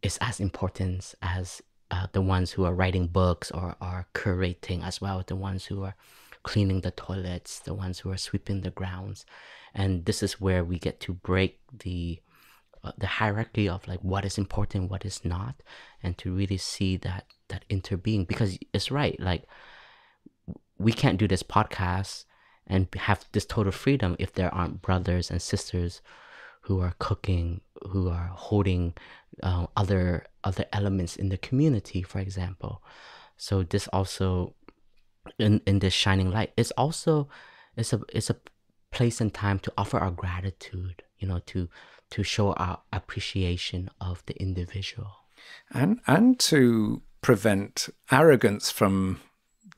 is as important as uh, the ones who are writing books or are curating as well, the ones who are cleaning the toilets, the ones who are sweeping the grounds. And this is where we get to break the uh, the hierarchy of like what is important, what is not, and to really see that that interbeing. Because it's right, like we can't do this podcast and have this total freedom if there aren't brothers and sisters who are cooking, who are holding uh, other other elements in the community, for example. So this also in in this shining light is also it's a it's a place and time to offer our gratitude, you know, to to show our appreciation of the individual. And and to prevent arrogance from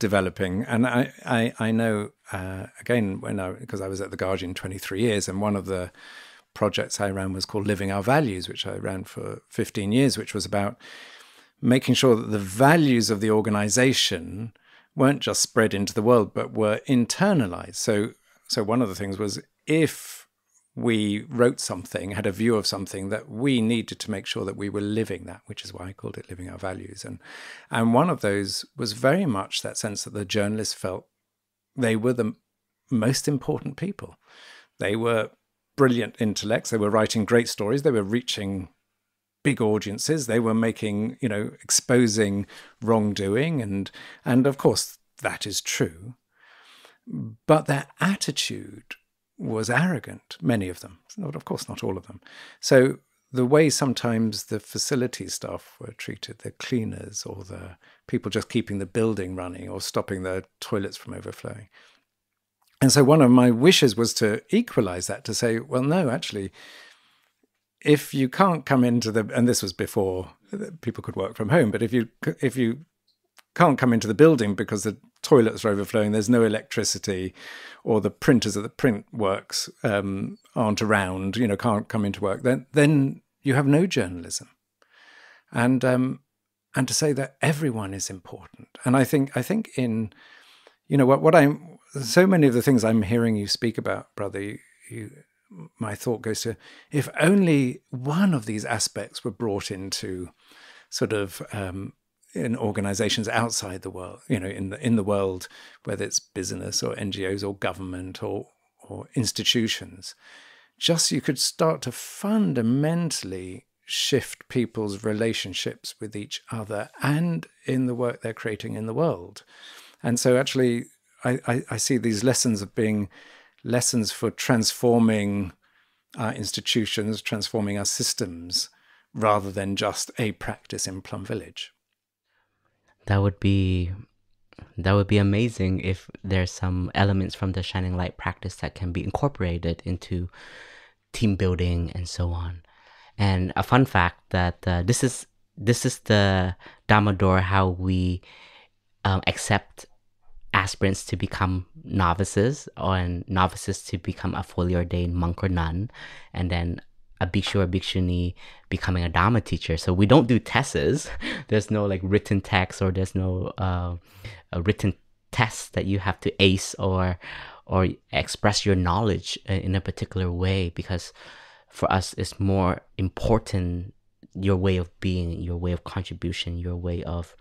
developing. And I, I, I know, uh, again, when I, because I was at the Guardian 23 years, and one of the projects I ran was called Living Our Values, which I ran for 15 years, which was about making sure that the values of the organization weren't just spread into the world, but were internalized. So, so one of the things was if we wrote something, had a view of something that we needed to make sure that we were living that, which is why I called it living our values. And and one of those was very much that sense that the journalists felt they were the most important people. They were brilliant intellects. They were writing great stories. They were reaching big audiences. They were making, you know, exposing wrongdoing, and and of course that is true. But their attitude was arrogant. Many of them, not of course not all of them. So the way sometimes the facility staff were treated, the cleaners or the people just keeping the building running or stopping the toilets from overflowing. And so one of my wishes was to equalize that, to say, well, no, actually, if you can't come into the, and this was before people could work from home, but if you if you can't come into the building because the toilets are overflowing, there's no electricity, or the printers at the print works um, aren't around, you know, can't come into work, then then you have no journalism. And um, and to say that everyone is important. And I think I think in you know what what I'm so many of the things I'm hearing you speak about, brother, you, you, my thought goes to if only one of these aspects were brought into sort of um, in organizations outside the world, you know, in the in the world, whether it's business or NGOs or government or or institutions, just you could start to fundamentally shift people's relationships with each other and in the work they're creating in the world. And so actually I, I, I see these lessons of being lessons for transforming our institutions, transforming our systems, rather than just a practice in Plum Village. That would be that would be amazing if there's some elements from the shining light practice that can be incorporated into team building and so on. And a fun fact that uh, this is this is the dharma door how we um, accept aspirants to become novices or novices to become a fully ordained monk or nun and then a bhikshu or bhikshuni becoming a dharma teacher. So we don't do tests. *laughs* There's no like written text or there's no uh, a written test that you have to ace or or express your knowledge in a particular way because for us it's more important your way of being, your way of contribution, your way of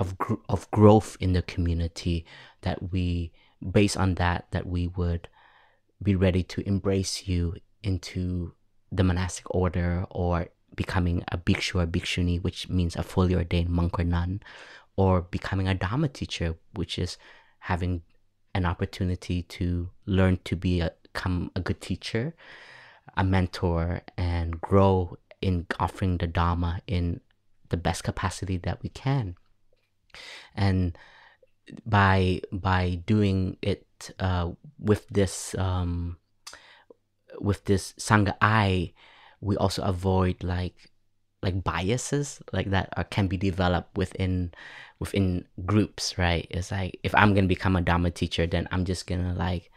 of gr- of growth in the community that we based on that that we would be ready to embrace you into the monastic order or becoming a bhikshu or bhikshuni, which means a fully ordained monk or nun, or becoming a dharma teacher, which is having an opportunity to learn to be a, become a good teacher, a mentor, and grow in offering the dharma in the best capacity that we can. And by by doing it uh, with this um, with this sangha eye, we also avoid like like biases like that are, can be developed within within groups right? It's like if i'm gonna become a dharma teacher then i'm just gonna like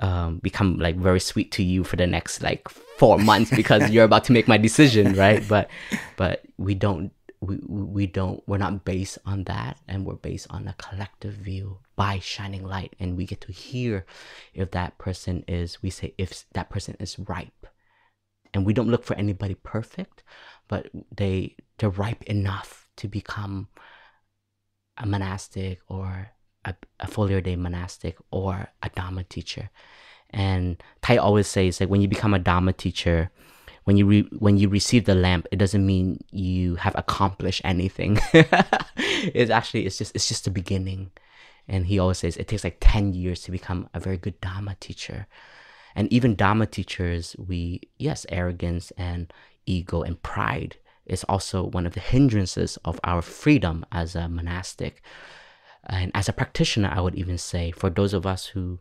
um, become like very sweet to you for the next like four months because you're about to make my decision right? But but we don't we we don't we're not based on that and we're based on a collective view by shining light. And we get to hear if that person is we say if that person is ripe. And we don't look for anybody perfect but they they're ripe enough to become a monastic or a, a fully ordained monastic or a dharma teacher. And Thay always says like when you become a dharma teacher when you re- when you receive the lamp it doesn't mean you have accomplished anything. *laughs* It's actually it's just it's just the beginning. And he always says it takes like 10 years to become a very good dharma teacher. And even dharma teachers we yes arrogance and ego and pride is also one of the hindrances of our freedom as a monastic. And as a practitioner i would even say for those of us who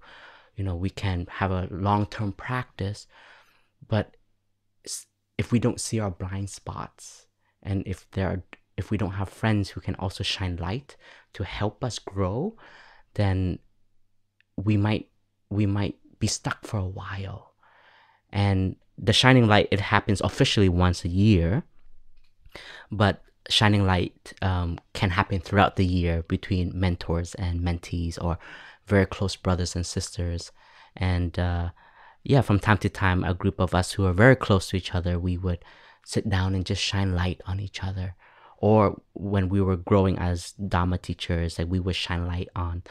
you know we can have a long-term practice but if we don't see our blind spots and if there are if we don't have friends who can also shine light to help us grow then we might we might be stuck for a while. And the shining light it happens officially once a year but shining light um, can happen throughout the year between mentors and mentees or very close brothers and sisters. And uh, yeah, from time to time, a group of us who are very close to each other, we would sit down and just shine light on each other. Or when we were growing as Dharma teachers, like we would shine light on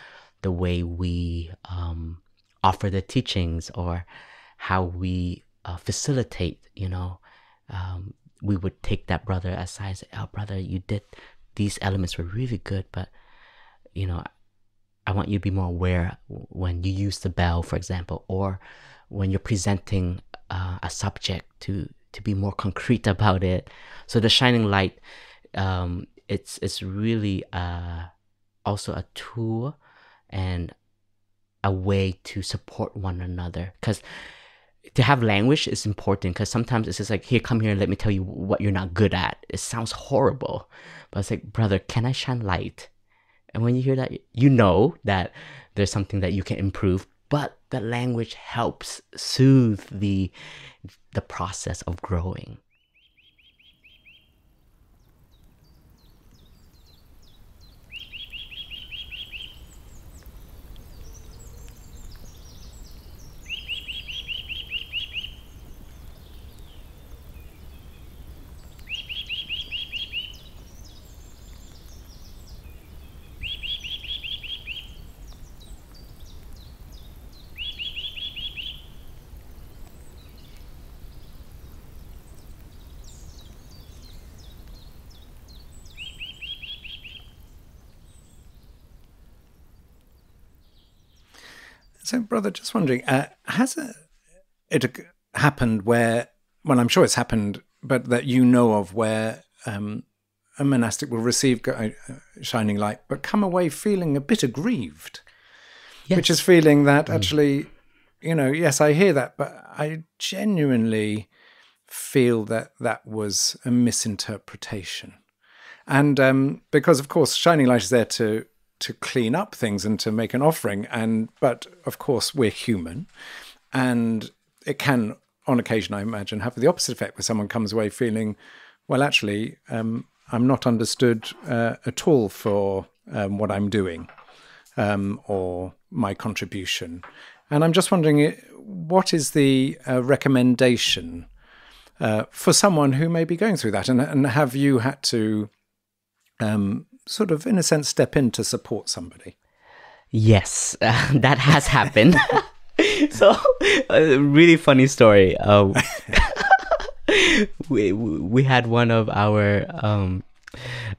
the way we um, offer the teachings or how we uh, facilitate, you know, um, we would take that brother aside say, "Oh, brother, you did these elements were really good, but you know, I want you to be more aware when you use the bell, for example, or when you're presenting uh, a subject to to be more concrete *laughs* about it. So the shining light, um, it's it's really uh, also a tool and a way to support one another. Because to have language is important because sometimes it's just like here come here and let me tell you what you're not good at. It sounds horrible but it's like brother can i shine light? And when you hear that you know that there's something that you can improve but the language helps soothe the the process of growing So, brother, just wondering, uh, has it, it happened where, well, I'm sure it's happened, but that you know of where um, a monastic will receive uh, shining light, but come away feeling a bit aggrieved, yes. which is feeling that mm. actually, you know, yes, I hear that, but I genuinely feel that that was a misinterpretation. And um, because, of course, shining light is there to to clean up things and to make an offering and but of course we're human and it can on occasion i imagine have the opposite effect where someone comes away feeling well actually um, i'm not understood uh, at all for um, what i'm doing um, or my contribution. And i'm just wondering what is the uh, recommendation uh, for someone who may be going through that? And, and have you had to um, sort of, in a sense, step in to support somebody? Yes, uh, *laughs* that has happened. *laughs* *laughs* so, a really funny story. Uh, we we had one of our um,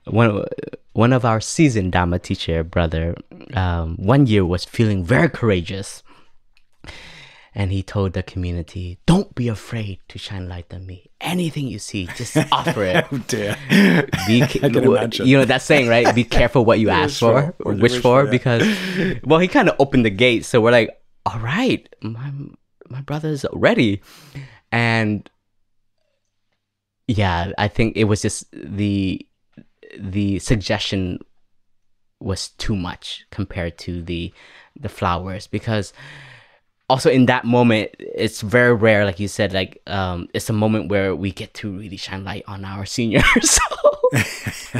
one one of our seasoned Dharma teacher brother. Um, one year was feeling very courageous and he told the community, "Don't be afraid to shine light on me. Anything you see, just *laughs* offer it." oh dear. Be, *laughs* you know that saying, right? Be *laughs* careful what you ask for or wish, for yeah. because well, he kind of opened the gate, so we're like, "All right, my my brother's ready," and yeah, I think it was just the the suggestion was too much compared to the the flowers because also in that moment it's very rare like you said like um it's a moment where we get to really shine light on our seniors. *laughs* So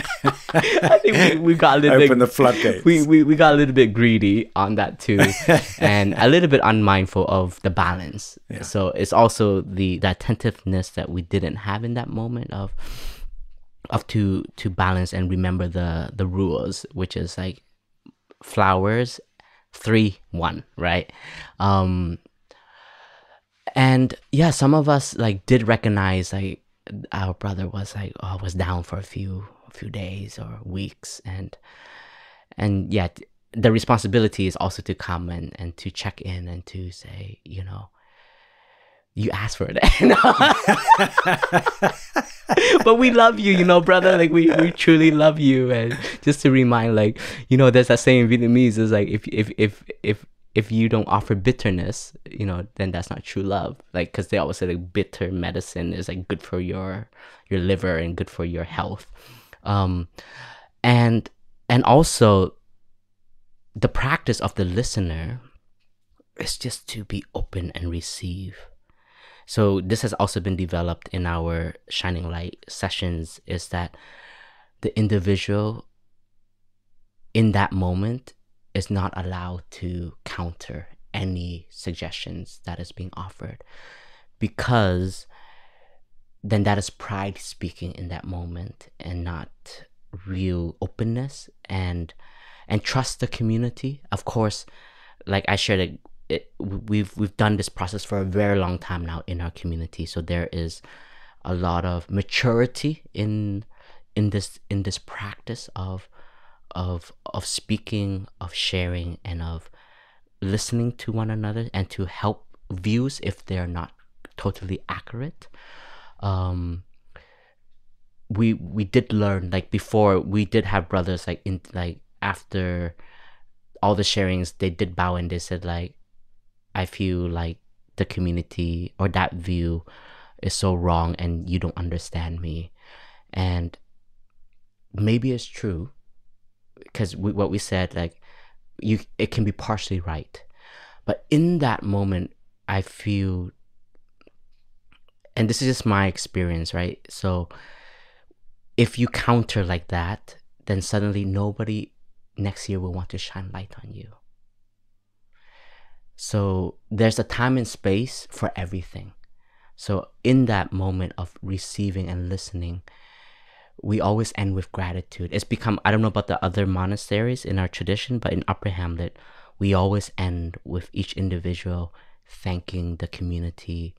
i think we, we got a little open bit, the floodgates. We, we we got a little bit greedy on that too *laughs* and a little bit unmindful of the balance. Yeah. so it's also the the attentiveness that we didn't have in that moment of of to to balance and remember the the rules which is like flowers three one right? Um and yeah some of us like did recognize like our brother was like oh was down for a few a few days or weeks. And and yet the responsibility is also to come and and to check in and to say you know you asked for it *laughs* but we love you, you know, brother. Like we, we truly love you. And just to remind, like, you know, there's that saying in Vietnamese is like if if if if if you don't offer bitterness, you know, then that's not true love. Like, cause they always say like bitter medicine is like good for your your liver and good for your health. Um, and and also the practice of the listener is just to be open and receive so this has also been developed in our shining light sessions is that the individual in that moment is not allowed to counter any suggestions that is being offered because then that is pride speaking in that moment and not real openness and and trust the community. Of course like i shared it, we've we've done this process for a very long time now in our community. So there is a lot of maturity in in this in this practice of of of speaking, of sharing, and of listening to one another, and to help views if they're not totally accurate. Um, we we did learn like before we did have brothers like in like after all the sharings they did bow and they said like i feel like the community or that view is so wrong and you don't understand me. And maybe it's true because what we said like you it can be partially right. But in that moment i feel and this is just my experience right? So if you counter like that, then suddenly nobody next year will want to shine light on you. So there's a time and space for everything. So in that moment of receiving and listening, we always end with gratitude. It's become, I don't know about the other monasteries in our tradition, but in Upper Hamlet, we always end with each individual thanking the community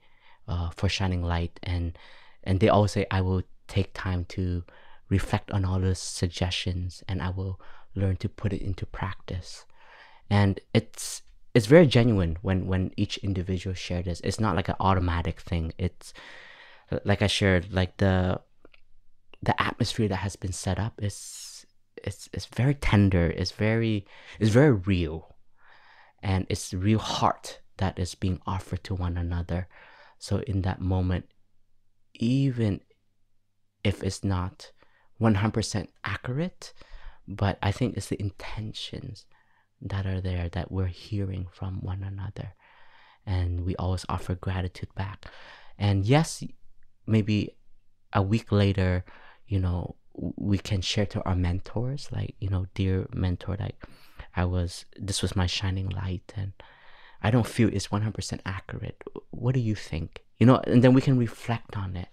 uh, for shining light. And, and they always say, I will take time to reflect on all those suggestions and I will learn to put it into practice. And it's it's very genuine when when each individual share this. It's not like an automatic thing. It's like I shared, like the the atmosphere that has been set up is it's it's very tender. It's very it's very real, and it's real heart that is being offered to one another. So in that moment, even if it's not 100% accurate, but I think it's the intentions that are there that we're hearing from one another. And we always offer gratitude back. And yes, maybe a week later, you know, we can share to our mentors, like, you know, dear mentor, like, I was, this was my shining light, and I don't feel it's 100% accurate. What do you think? You know, and then we can reflect on it.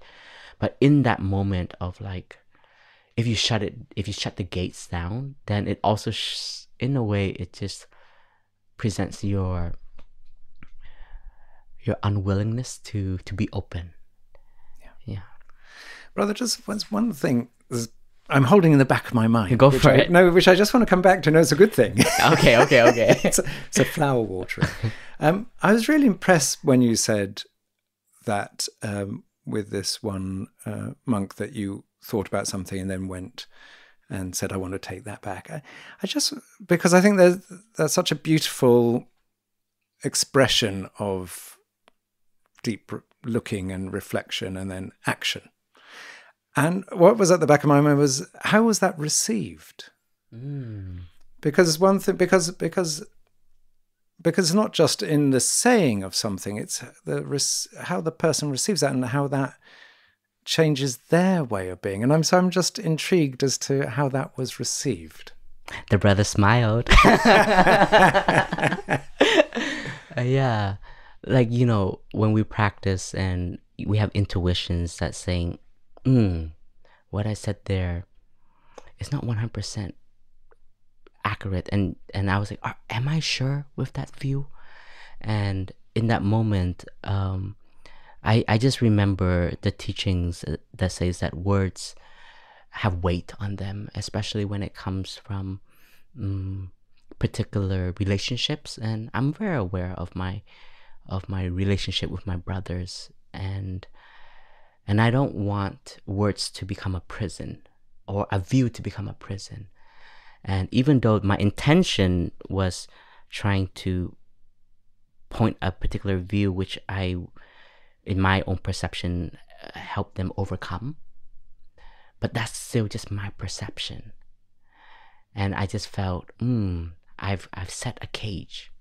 But in that moment of like, if you shut it, if you shut the gates down, then it also, sh- in a way, it just presents your your unwillingness to to be open. Yeah, yeah. Brother, just one thing I'm holding in the back of my mind. Go for I, it. No, which I just want to come back to. No, it's a good thing. *laughs* okay, okay, okay. *laughs* it's, a, it's, a, flower watering. *laughs* Um, I was really impressed when you said that um, with this one uh, monk that you thought about something and then went and said, "I want to take that back." I, I just because I think there's that's such a beautiful expression of deep looking and reflection and then action. And what was at the back of my mind was how was that received? Mm. Because one thing, because because because it's not just in the saying of something; it's the how the person receives that and how that changes their way of being. And I'm so I'm just intrigued as to how that was received. The brother smiled. *laughs* uh, yeah, like you know when we practice and we have intuitions that saying, mm, "What I said there is not 100 percent accurate and and i was like am i sure with that view and in that moment um i i just remember the teachings that says that words have weight on them especially when it comes from um, particular relationships. And i'm very aware of my of my relationship with my brothers. And and i don't want words to become a prison or a view to become a prison. And even though my intention was trying to point a particular view, which I, in my own perception, uh, help them overcome, but that's still just my perception. And I just felt, hmm, I've I've set a cage,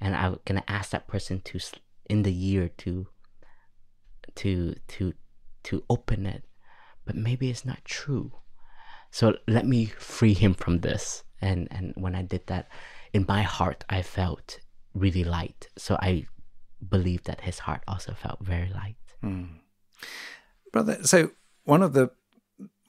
and I'm gonna ask that person to in the year to to to to open it, but maybe it's not true so let me free him from this. And and when I did that, in my heart I felt really light. So I believe that his heart also felt very light. Mm. Brother, so one of the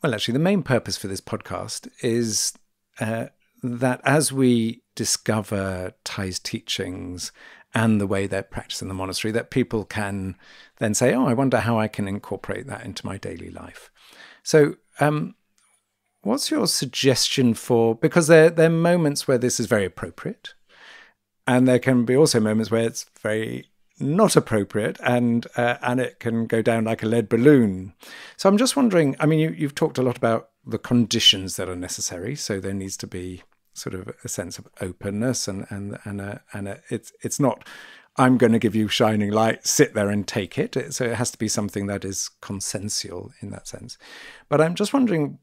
well, actually, the main purpose for this podcast is uh, that as we discover Thay's teachings and the way they're practiced in the monastery that people can then say, oh, I wonder how I can incorporate that into my daily life. So, um, what's your suggestion for because there there are moments where this is very appropriate, and there can be also moments where it's very not appropriate and uh, and it can go down like a lead balloon. So I'm just wondering. I mean, you, you've talked a lot about the conditions that are necessary. So there needs to be sort of a sense of openness and and and a, and a, it's it's not I'm going to give you shining light, sit there and take it. So it has to be something that is consensual in that sense. But I'm just wondering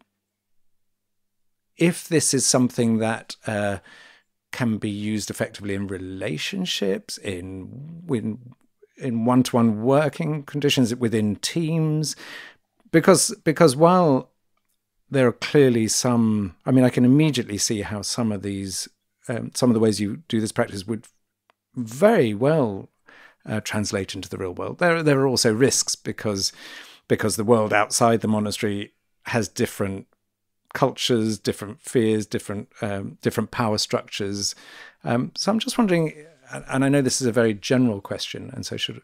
if this is something that uh, can be used effectively in relationships, in in in one-to-one working conditions, within teams, because because while there are clearly some. I mean, I can immediately see how some of these, um, some of the ways you do this practice would very well uh, translate into the real world. There, there are also risks because because the world outside the monastery has different cultures, different fears, different um, different power structures. Um, so I'm just wondering, and I know this is a very general question, and so should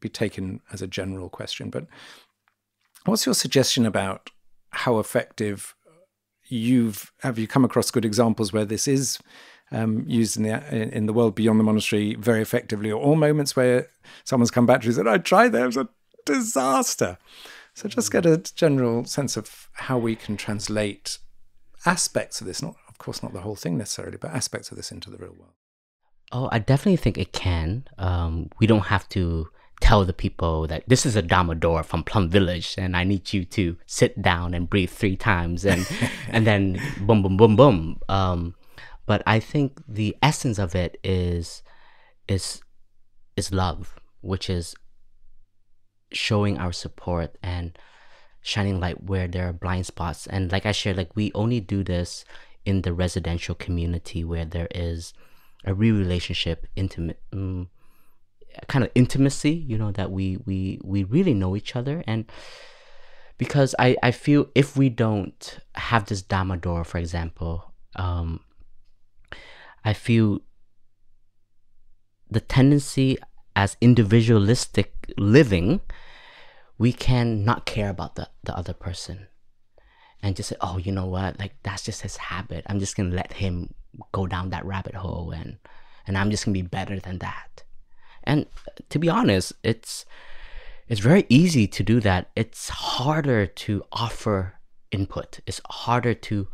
be taken as a general question. But what's your suggestion about how effective you've have you come across good examples where this is um, used in the in the world beyond the monastery very effectively, or all moments where someone's come back to you and said, "I tried that; it was a disaster." So just get a general sense of how we can translate aspects of this, not of course not the whole thing necessarily, but aspects of this into the real world. Oh, I definitely think it can. Um, we don't have to tell the people that this is a Dharma door from Plum Village and I need you to sit down and breathe three times and *laughs* and then boom boom boom boom. Um, but I think the essence of it is is is love, which is showing our support and shining light where there are blind spots. And like I shared, like we only do this in the residential community where there is a real relationship, intimate, um, kind of intimacy you know that we we we really know each other and because i i feel if we don't have this Dharma door for example um i feel the tendency as individualistic living we can not care about the the other person and just say oh you know what like that's just his habit i'm just gonna let him go down that rabbit hole and and i'm just gonna be better than that and uh, to be honest, it's it's very easy to do that. It's harder to offer input. It's harder to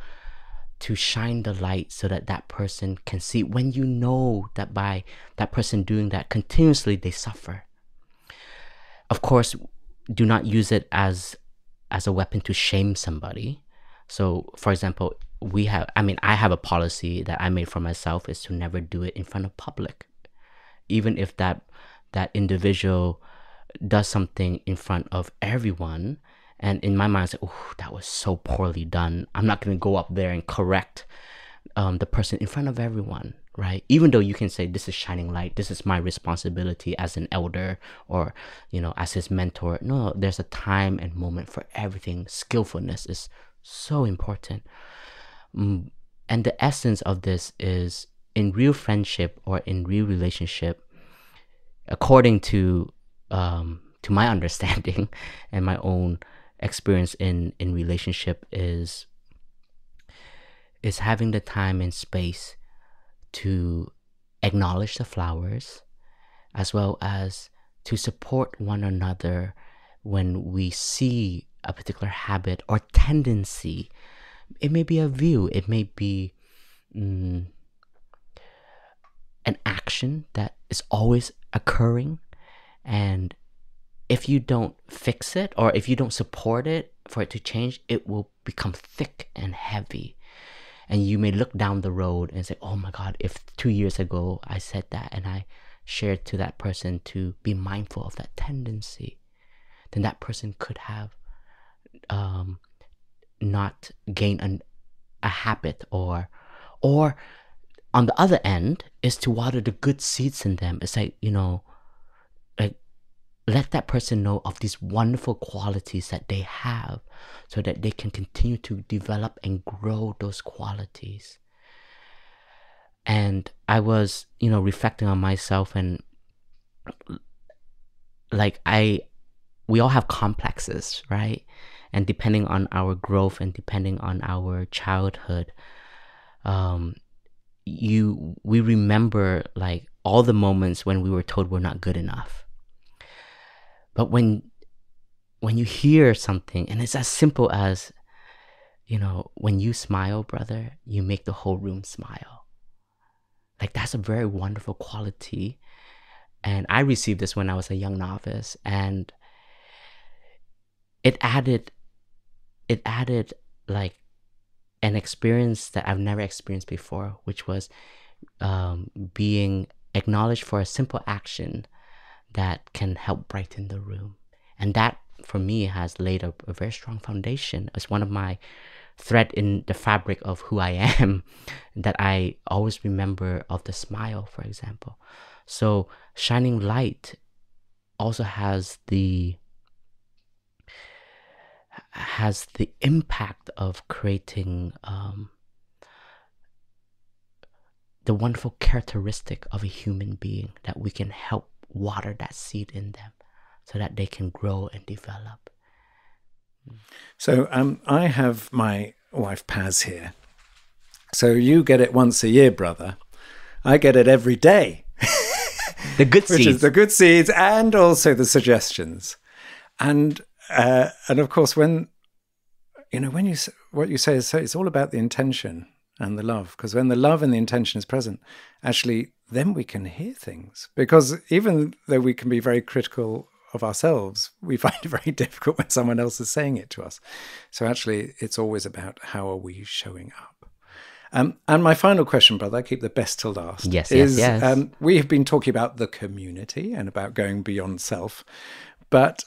to shine the light so that that person can see when you know that by that person doing that continuously they suffer. Of course, do not use it as as a weapon to shame somebody. So, for example, we have I mean, I have a policy that I made for myself is to never do it in front of public even if that that individual does something in front of everyone and in my mind, I like, oh, that was so poorly done. I'm not going to go up there and correct um, the person in front of everyone, right? Even though you can say, this is shining light, this is my responsibility as an elder or, you know, as his mentor. No, there's a time and moment for everything. Skillfulness is so important. Mm, and the essence of this is in real friendship or in real relationship, according to um, to my *laughs* understanding and my own experience in in relationship is is having the time and space to acknowledge the flowers as well as to support one another when we see a particular habit or tendency. It may be a view it may be mm, an action that is always occurring and if you don't fix it or if you don't support it for it to change it will become thick and heavy and you may look down the road and say oh my god if two years ago i said that and i shared to that person to be mindful of that tendency then that person could have um, not gained an, a habit or or on the other end is to water the good seeds in them. It's like, you know, let that person know of these wonderful qualities that they have so that they can continue to develop and grow those qualities. And I was, you know, reflecting on myself and like I we all have complexes, right? And depending on our growth and depending on our childhood, um, you we remember like all the moments when we were told we're not good enough. But when when you hear something and it's as simple as you know, when you smile, brother, you make the whole room smile. Like that's a very wonderful quality. And I received this when I was a young novice and it added it added like an experience that I've never experienced before, which was um, being acknowledged for a simple action that can help brighten the room. And that, for me, has laid a, a very strong foundation. as one of my thread in the fabric of who I am *laughs* that I always remember of the smile, for example. So, shining light also has the has the impact of creating um, the wonderful characteristic of a human being that we can help water that seed in them so that they can grow and develop. So um, I have my wife Paz here. So you get it once a year, brother. I get it every day. *laughs* The good Which seeds. is the good seeds and also the suggestions. And uh, and of course when you know when you what you say is so it's all about the intention and the love because when the love and the intention is present actually then we can hear things because even though we can be very critical of ourselves we *laughs* find it very difficult when someone else is saying it to us so actually it's always about how are we showing up um, and my final question, brother, I keep the best till last. Yes, yes, yes. Um, we have been talking about the community and about going beyond self, but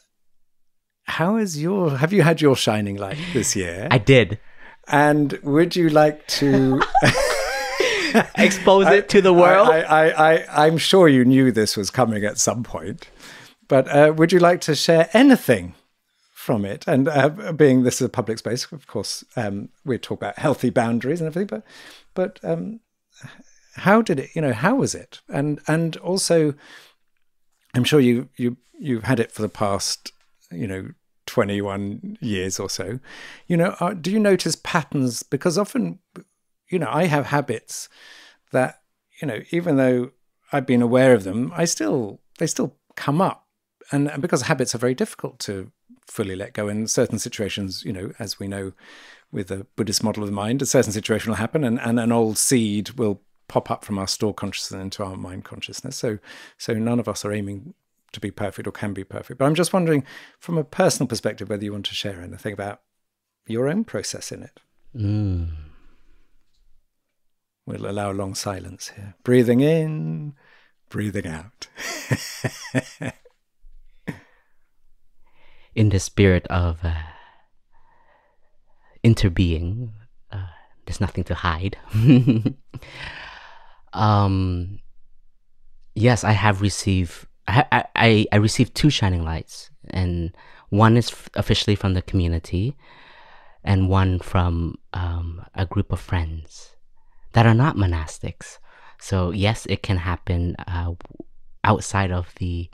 how is your? Have you had your shining light this year? I did. and would you like to? *laughs* *laughs* Expose it to the world. I, I, I, I'm sure you knew this was coming at some point, but uh, would you like to share anything from it? And uh, being this is a public space, of course, um, we talk about healthy boundaries and everything, but but um, how did it? You know, how was it? And and also, I'm sure you you you've had it for the past, you know. 21 years or so you know uh, do you notice patterns because often you know i have habits that you know even though i've been aware of them i still they still come up. And, and because habits are very difficult to fully let go in certain situations you know as we know with the buddhist model of the mind a certain situation will happen and, and an old seed will pop up from our store consciousness into our mind consciousness. So so none of us are aiming to be perfect or can be perfect. But i'm just wondering from a personal perspective whether you want to share anything about your own process in it. Mm. We'll allow a long silence here. Breathing in, breathing out. *laughs* in the spirit of uh, interbeing, uh, there's nothing to hide. *laughs* um, yes, I have received. I, I- I received two shining lights, and one is officially from the community, and one from um, a group of friends that are not monastics. So yes, it can happen uh, outside of the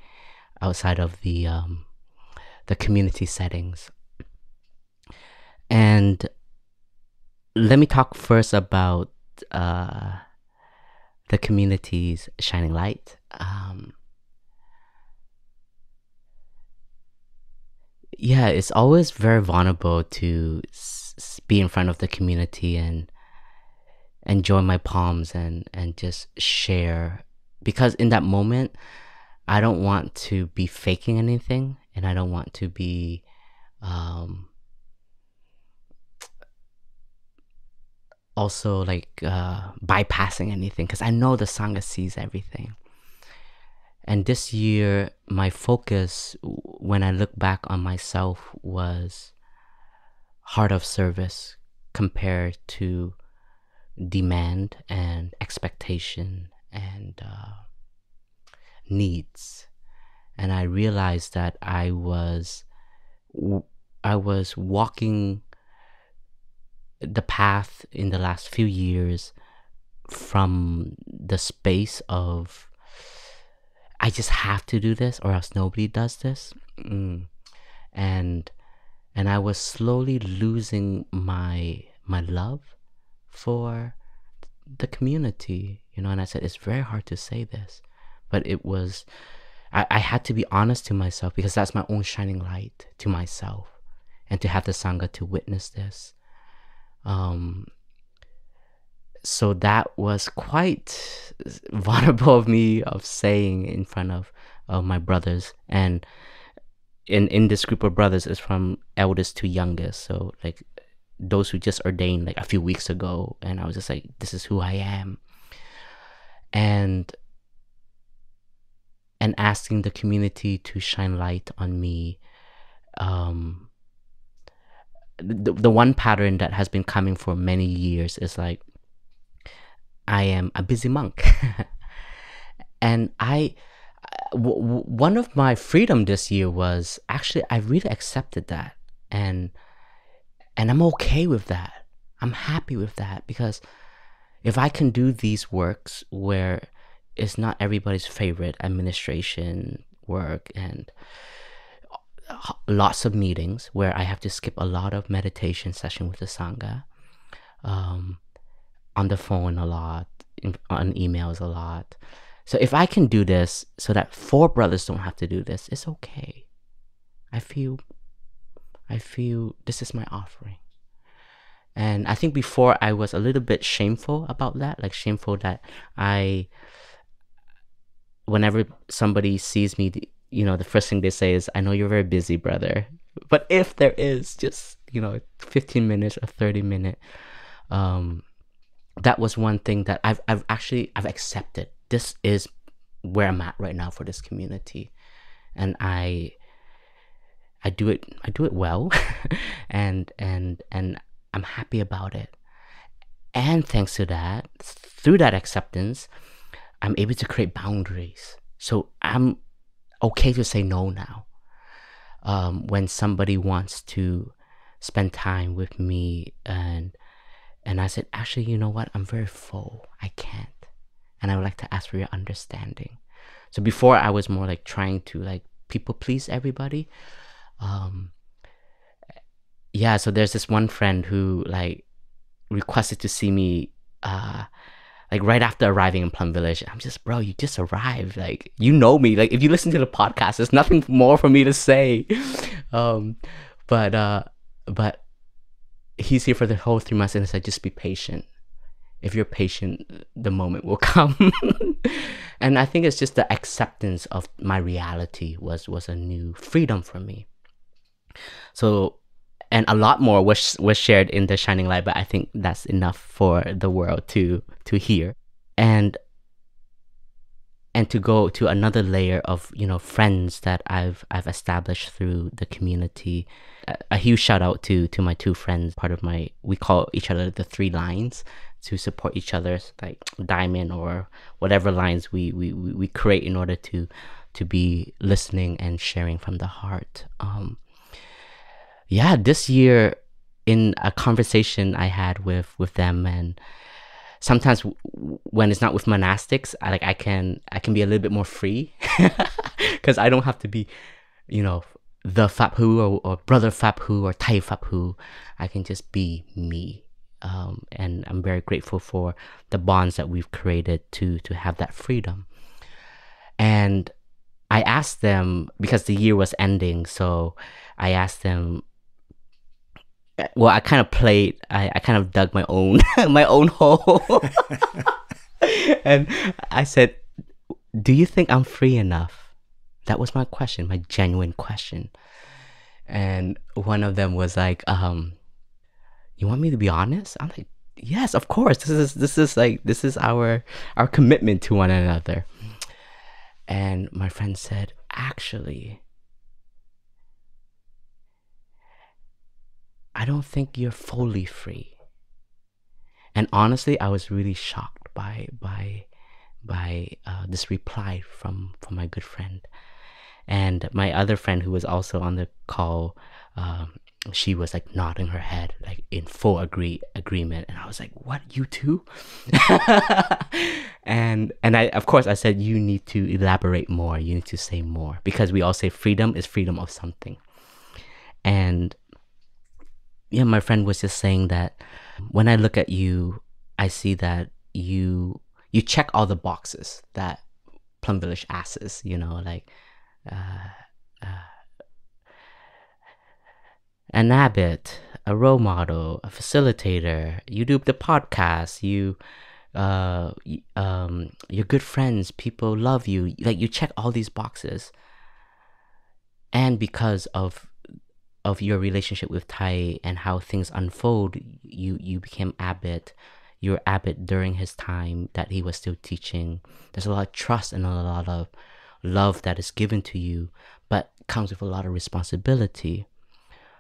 outside of the um, the community settings. And let me talk first about uh, the community's shining light. Um, yeah, it's always very vulnerable to be in front of the community and and join my palms and and just share because in that moment I don't want to be faking anything and I don't want to be um also like uh bypassing anything because I know the sangha sees everything. And this year my focus when I look back on myself was heart of service compared to demand and expectation and uh, needs and i realized that i was i was walking the path in the last few years from the space of I just have to do this or else nobody does this. Mm. And and I was slowly losing my my love for the community, you know, and I said it's very hard to say this, but it was I, I had to be honest to myself because that's my own shining light to myself and to have the Sangha to witness this. Um so that was quite *laughs* vulnerable of me of saying in front of uh, my brothers and in in this group of brothers is from eldest to youngest so like those who just ordained like a few weeks ago and i was just like this is who i am and and asking the community to shine light on me um the, the one pattern that has been coming for many years is like I am a busy monk. *laughs* and I, w- w- one of my freedom this year was actually I really accepted that, and and I'm okay with that. I'm happy with that because if I can do these works where it's not everybody's favorite administration work and lots of meetings where I have to skip a lot of meditation session with the sangha. Um, on the phone a lot, on emails a lot. So if I can do this so that four brothers don't have to do this, it's okay. I feel I feel this is my offering. And I think before I was a little bit shameful about that, like shameful that I whenever somebody sees me, you know, the first thing they say is, I know you're very busy, brother. But if there is just, you know, 15 minutes or 30 minute um, that was one thing that I've I've actually I've accepted. This is where I'm at right now for this community, and I I do it I do it well, *laughs* and and and I'm happy about it. And thanks to that, through that acceptance, I'm able to create boundaries. So I'm okay to say no now. Um, when somebody wants to spend time with me and and I said, actually, you know what? I'm very full. I can't. And I would like to ask for your understanding. So before I was more like trying to like people please everybody. Um yeah, so there's this one friend who like requested to see me uh like right after arriving in Plum Village. I'm just, bro, you just arrived. Like you know me. Like if you listen to the podcast, there's nothing more for me to say. *laughs* Um but uh but he's here for the whole three months and I said, just be patient. If you're patient, the moment will *laughs* come. and I think it's just the acceptance of my reality was was a new freedom for me. So and a lot more was was shared in the shining light, but I think that's enough for the world to to hear. And and to go to another layer of you know friends that I've I've established through the community. A, a, huge shout out to to my two friends, part of my we call each other the three lines to support each other, like diamond or whatever lines we we, we create in order to to be listening and sharing from the heart. Um, yeah, this year in a conversation I had with with them and sometimes when it's not with monastics, I like I can I can be a little bit more free *laughs* because I don't have to be, you know, the Phap or, or brother Phap or Thay Phap I can just be me. Um, and I'm very grateful for the bonds that we've created to to have that freedom. And I asked them because the year was ending, so I asked them well, I kind of played. I, I kind of dug my own *laughs* my own hole, *laughs* and I said, "Do you think I'm free enough?" That was my question, my genuine question. And one of them was like, um, "You want me to be honest?" I'm like, "Yes, of course. This is this is like this is our our commitment to one another." And my friend said, "Actually." I don't think you're fully free. And honestly, I was really shocked by by by uh, this reply from from my good friend, and my other friend who was also on the call. Um, she was like nodding her head like in full agree agreement. And i was like what you too? *laughs* And and i of course i said you need to elaborate more. You need to say more. Because we all say freedom is freedom of something. And yeah my friend was just saying that when i look at you i see that you you check all the boxes that plum village asks you know like uh, uh, an abbot, a role model, a facilitator. You do the podcast. You, uh, um, you're good friends. People love you. Like you check all these boxes. And because of of your relationship with Thay and how things unfold, you you became abbot. You're abbot during his time that he was still teaching. There's a lot of trust and a lot of love that is given to you, but comes with a lot of responsibility.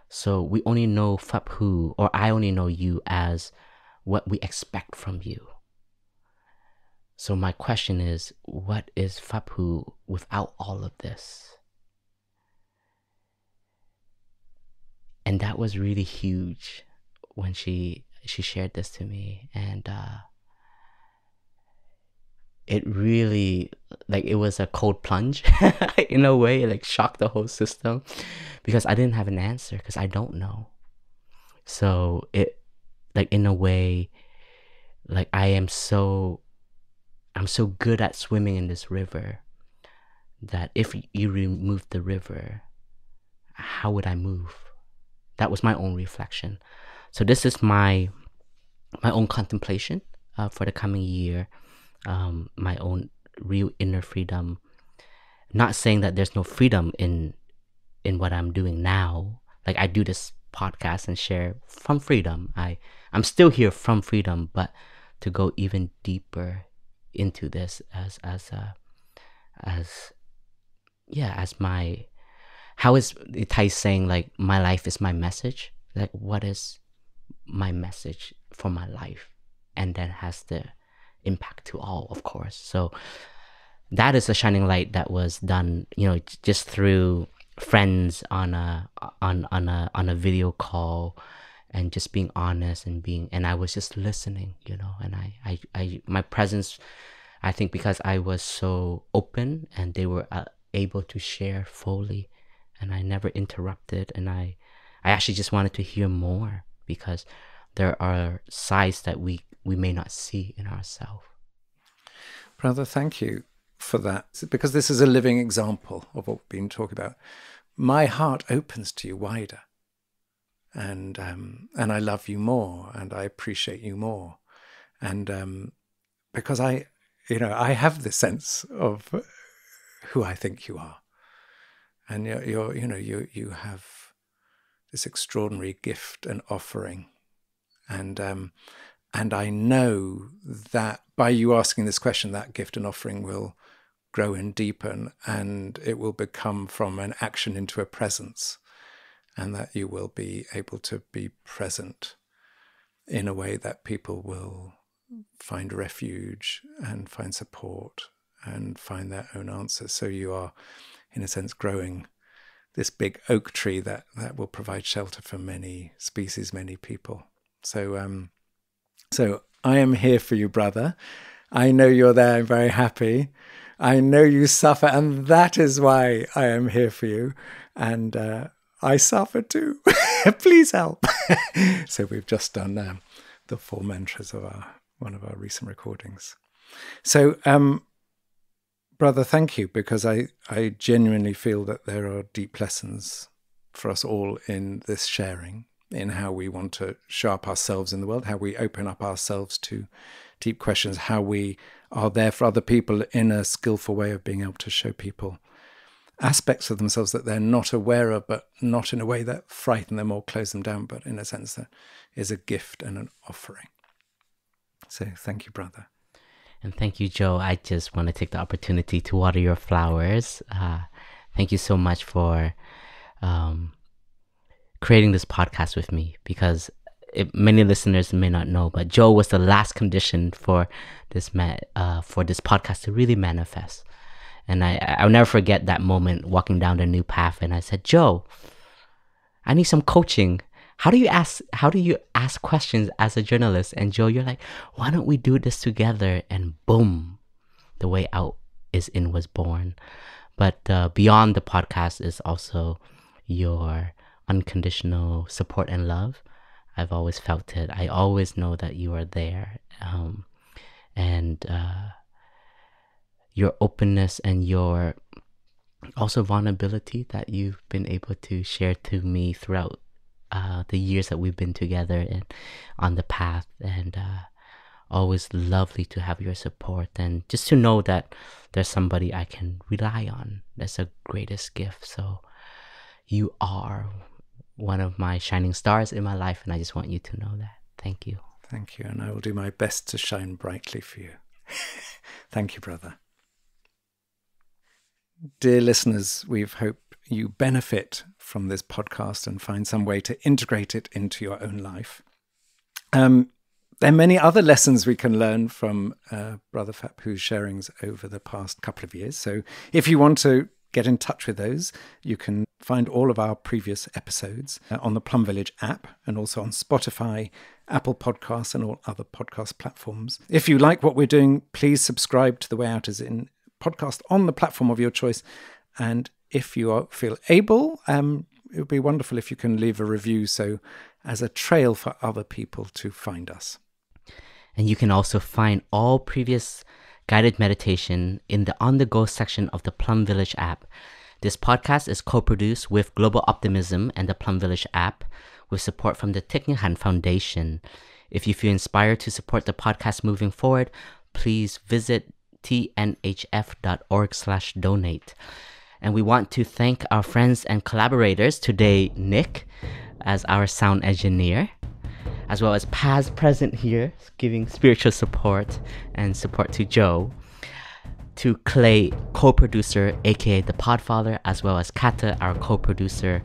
So we only know Huu, or I only know you as what we expect from you. So my question is, what is Huu without all of this? And that was really huge when she she shared this to me, and uh, it really like it was a cold plunge *laughs* in a way, it, like shocked the whole system because I didn't have an answer because I don't know. So it like in a way like I am so I'm so good at swimming in this river that if you remove the river, how would I move? That was my own reflection. So this is my my own contemplation uh, for the coming year um, my own real inner freedom. Not saying that there's no freedom in in what I'm doing now. Like I do this podcast and share from freedom. I I'm still here from freedom, but to go even deeper into this as as a as yeah as my how is Thay saying like my life is my message like what is my message for my life and then has the impact to all, of course. So that is a shining light that was done, you know, just through friends on a on on a on a video call and just being honest and being and I was just listening, you know, and I I, I my presence I think because I was so open and they were uh, able to share fully and I never interrupted and I I actually just wanted to hear more because there are sides that we we may not see in ourselves. Brother, thank you for that, because this is a living example of what we've been talking about. My heart opens to you wider, and um, and I love you more, and I appreciate you more, and um, because I, you know, I have the sense of who I think you are, and you're, you're you know, you you have this extraordinary gift and offering, and um, and I know that by you asking this question, that gift and offering will grow and deepen, and it will become from an action into a presence, and that you will be able to be present in a way that people will find refuge and find support and find their own answers. So you are, in a sense, growing this big oak tree that, that will provide shelter for many species, many people. So, um, so I am here for you, brother. I know you're there. I'm very happy. I know you suffer, and that is why I am here for you. And uh, I suffer too. *laughs* Please help. *laughs* so we've just done um, the four mantras of our one of our recent recordings. So, um, brother, thank you because I I genuinely feel that there are deep lessons for us all in this sharing in how we want to show up ourselves in the world, how we open up ourselves to deep questions, how we are there for other people in a skillful way of being able to show people aspects of themselves that they're not aware of, but not in a way that frighten them or close them down, but in a sense that is a gift and an offering. So thank you, brother. And thank you, Jo. I just want to take the opportunity to water your flowers. Uh, thank you so much for um, creating this podcast with me because it, many listeners may not know, but Jo was the last condition for this ma- uh, for this podcast to really manifest. And I I'll never forget that moment walking down the new path, and I said, Jo, I need some coaching. How do you ask how do you ask questions as a journalist? And Jo, you're like, why don't we do this together? And boom, the way out is in was born. But uh, beyond the podcast is also your unconditional support and love. I've always felt it. I always know that you are there. Um, and uh, your openness and your also vulnerability that you've been able to share to me throughout uh, the years that we've been together and on the path and uh, always lovely to have your support and just to know that there's somebody I can rely on. That's the greatest gift. So you are one of my shining stars in my life, and I just want you to know that. Thank you. Thank you, and I will do my best to shine brightly for you. *laughs* Thank you, brother. Dear listeners, we hope you benefit from this podcast and find some way to integrate it into your own life. Um, there are many other lessons we can learn from uh, Brother Phap Huu's sharings over the past couple of years. So if you want to get in touch with those, you can find all of our previous episodes uh, on the Plum Village app and also on Spotify, Apple Podcasts, and all other podcast platforms. If you like what we're doing, please subscribe to The Way Out is in podcast on the platform of your choice. And if you are, feel able, um, it would be wonderful if you can leave a review so as a trail for other people to find us. And you can also find all previous guided meditation in the on the go section of the Plum Village app. This podcast is co produced with Global Optimism and the Plum Village app with support from the Thich Nhat Hanh Foundation. If you feel inspired to support the podcast moving forward, please visit tnhf.org slash donate. And we want to thank our friends and collaborators today, Nick, as our sound engineer, as well as Paz present here, giving spiritual support and support to Jo, to Clay, co-producer, aka the Podfather, as well as Kata, our co-producer,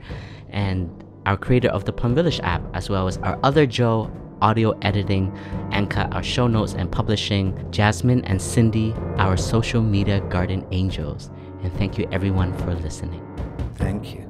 and our creator of the Plum Village app, as well as our other Joe, audio editing, Anka, our show notes and publishing, Jasmine and Cindy, our social media garden angels. And thank you everyone for listening. Thank you.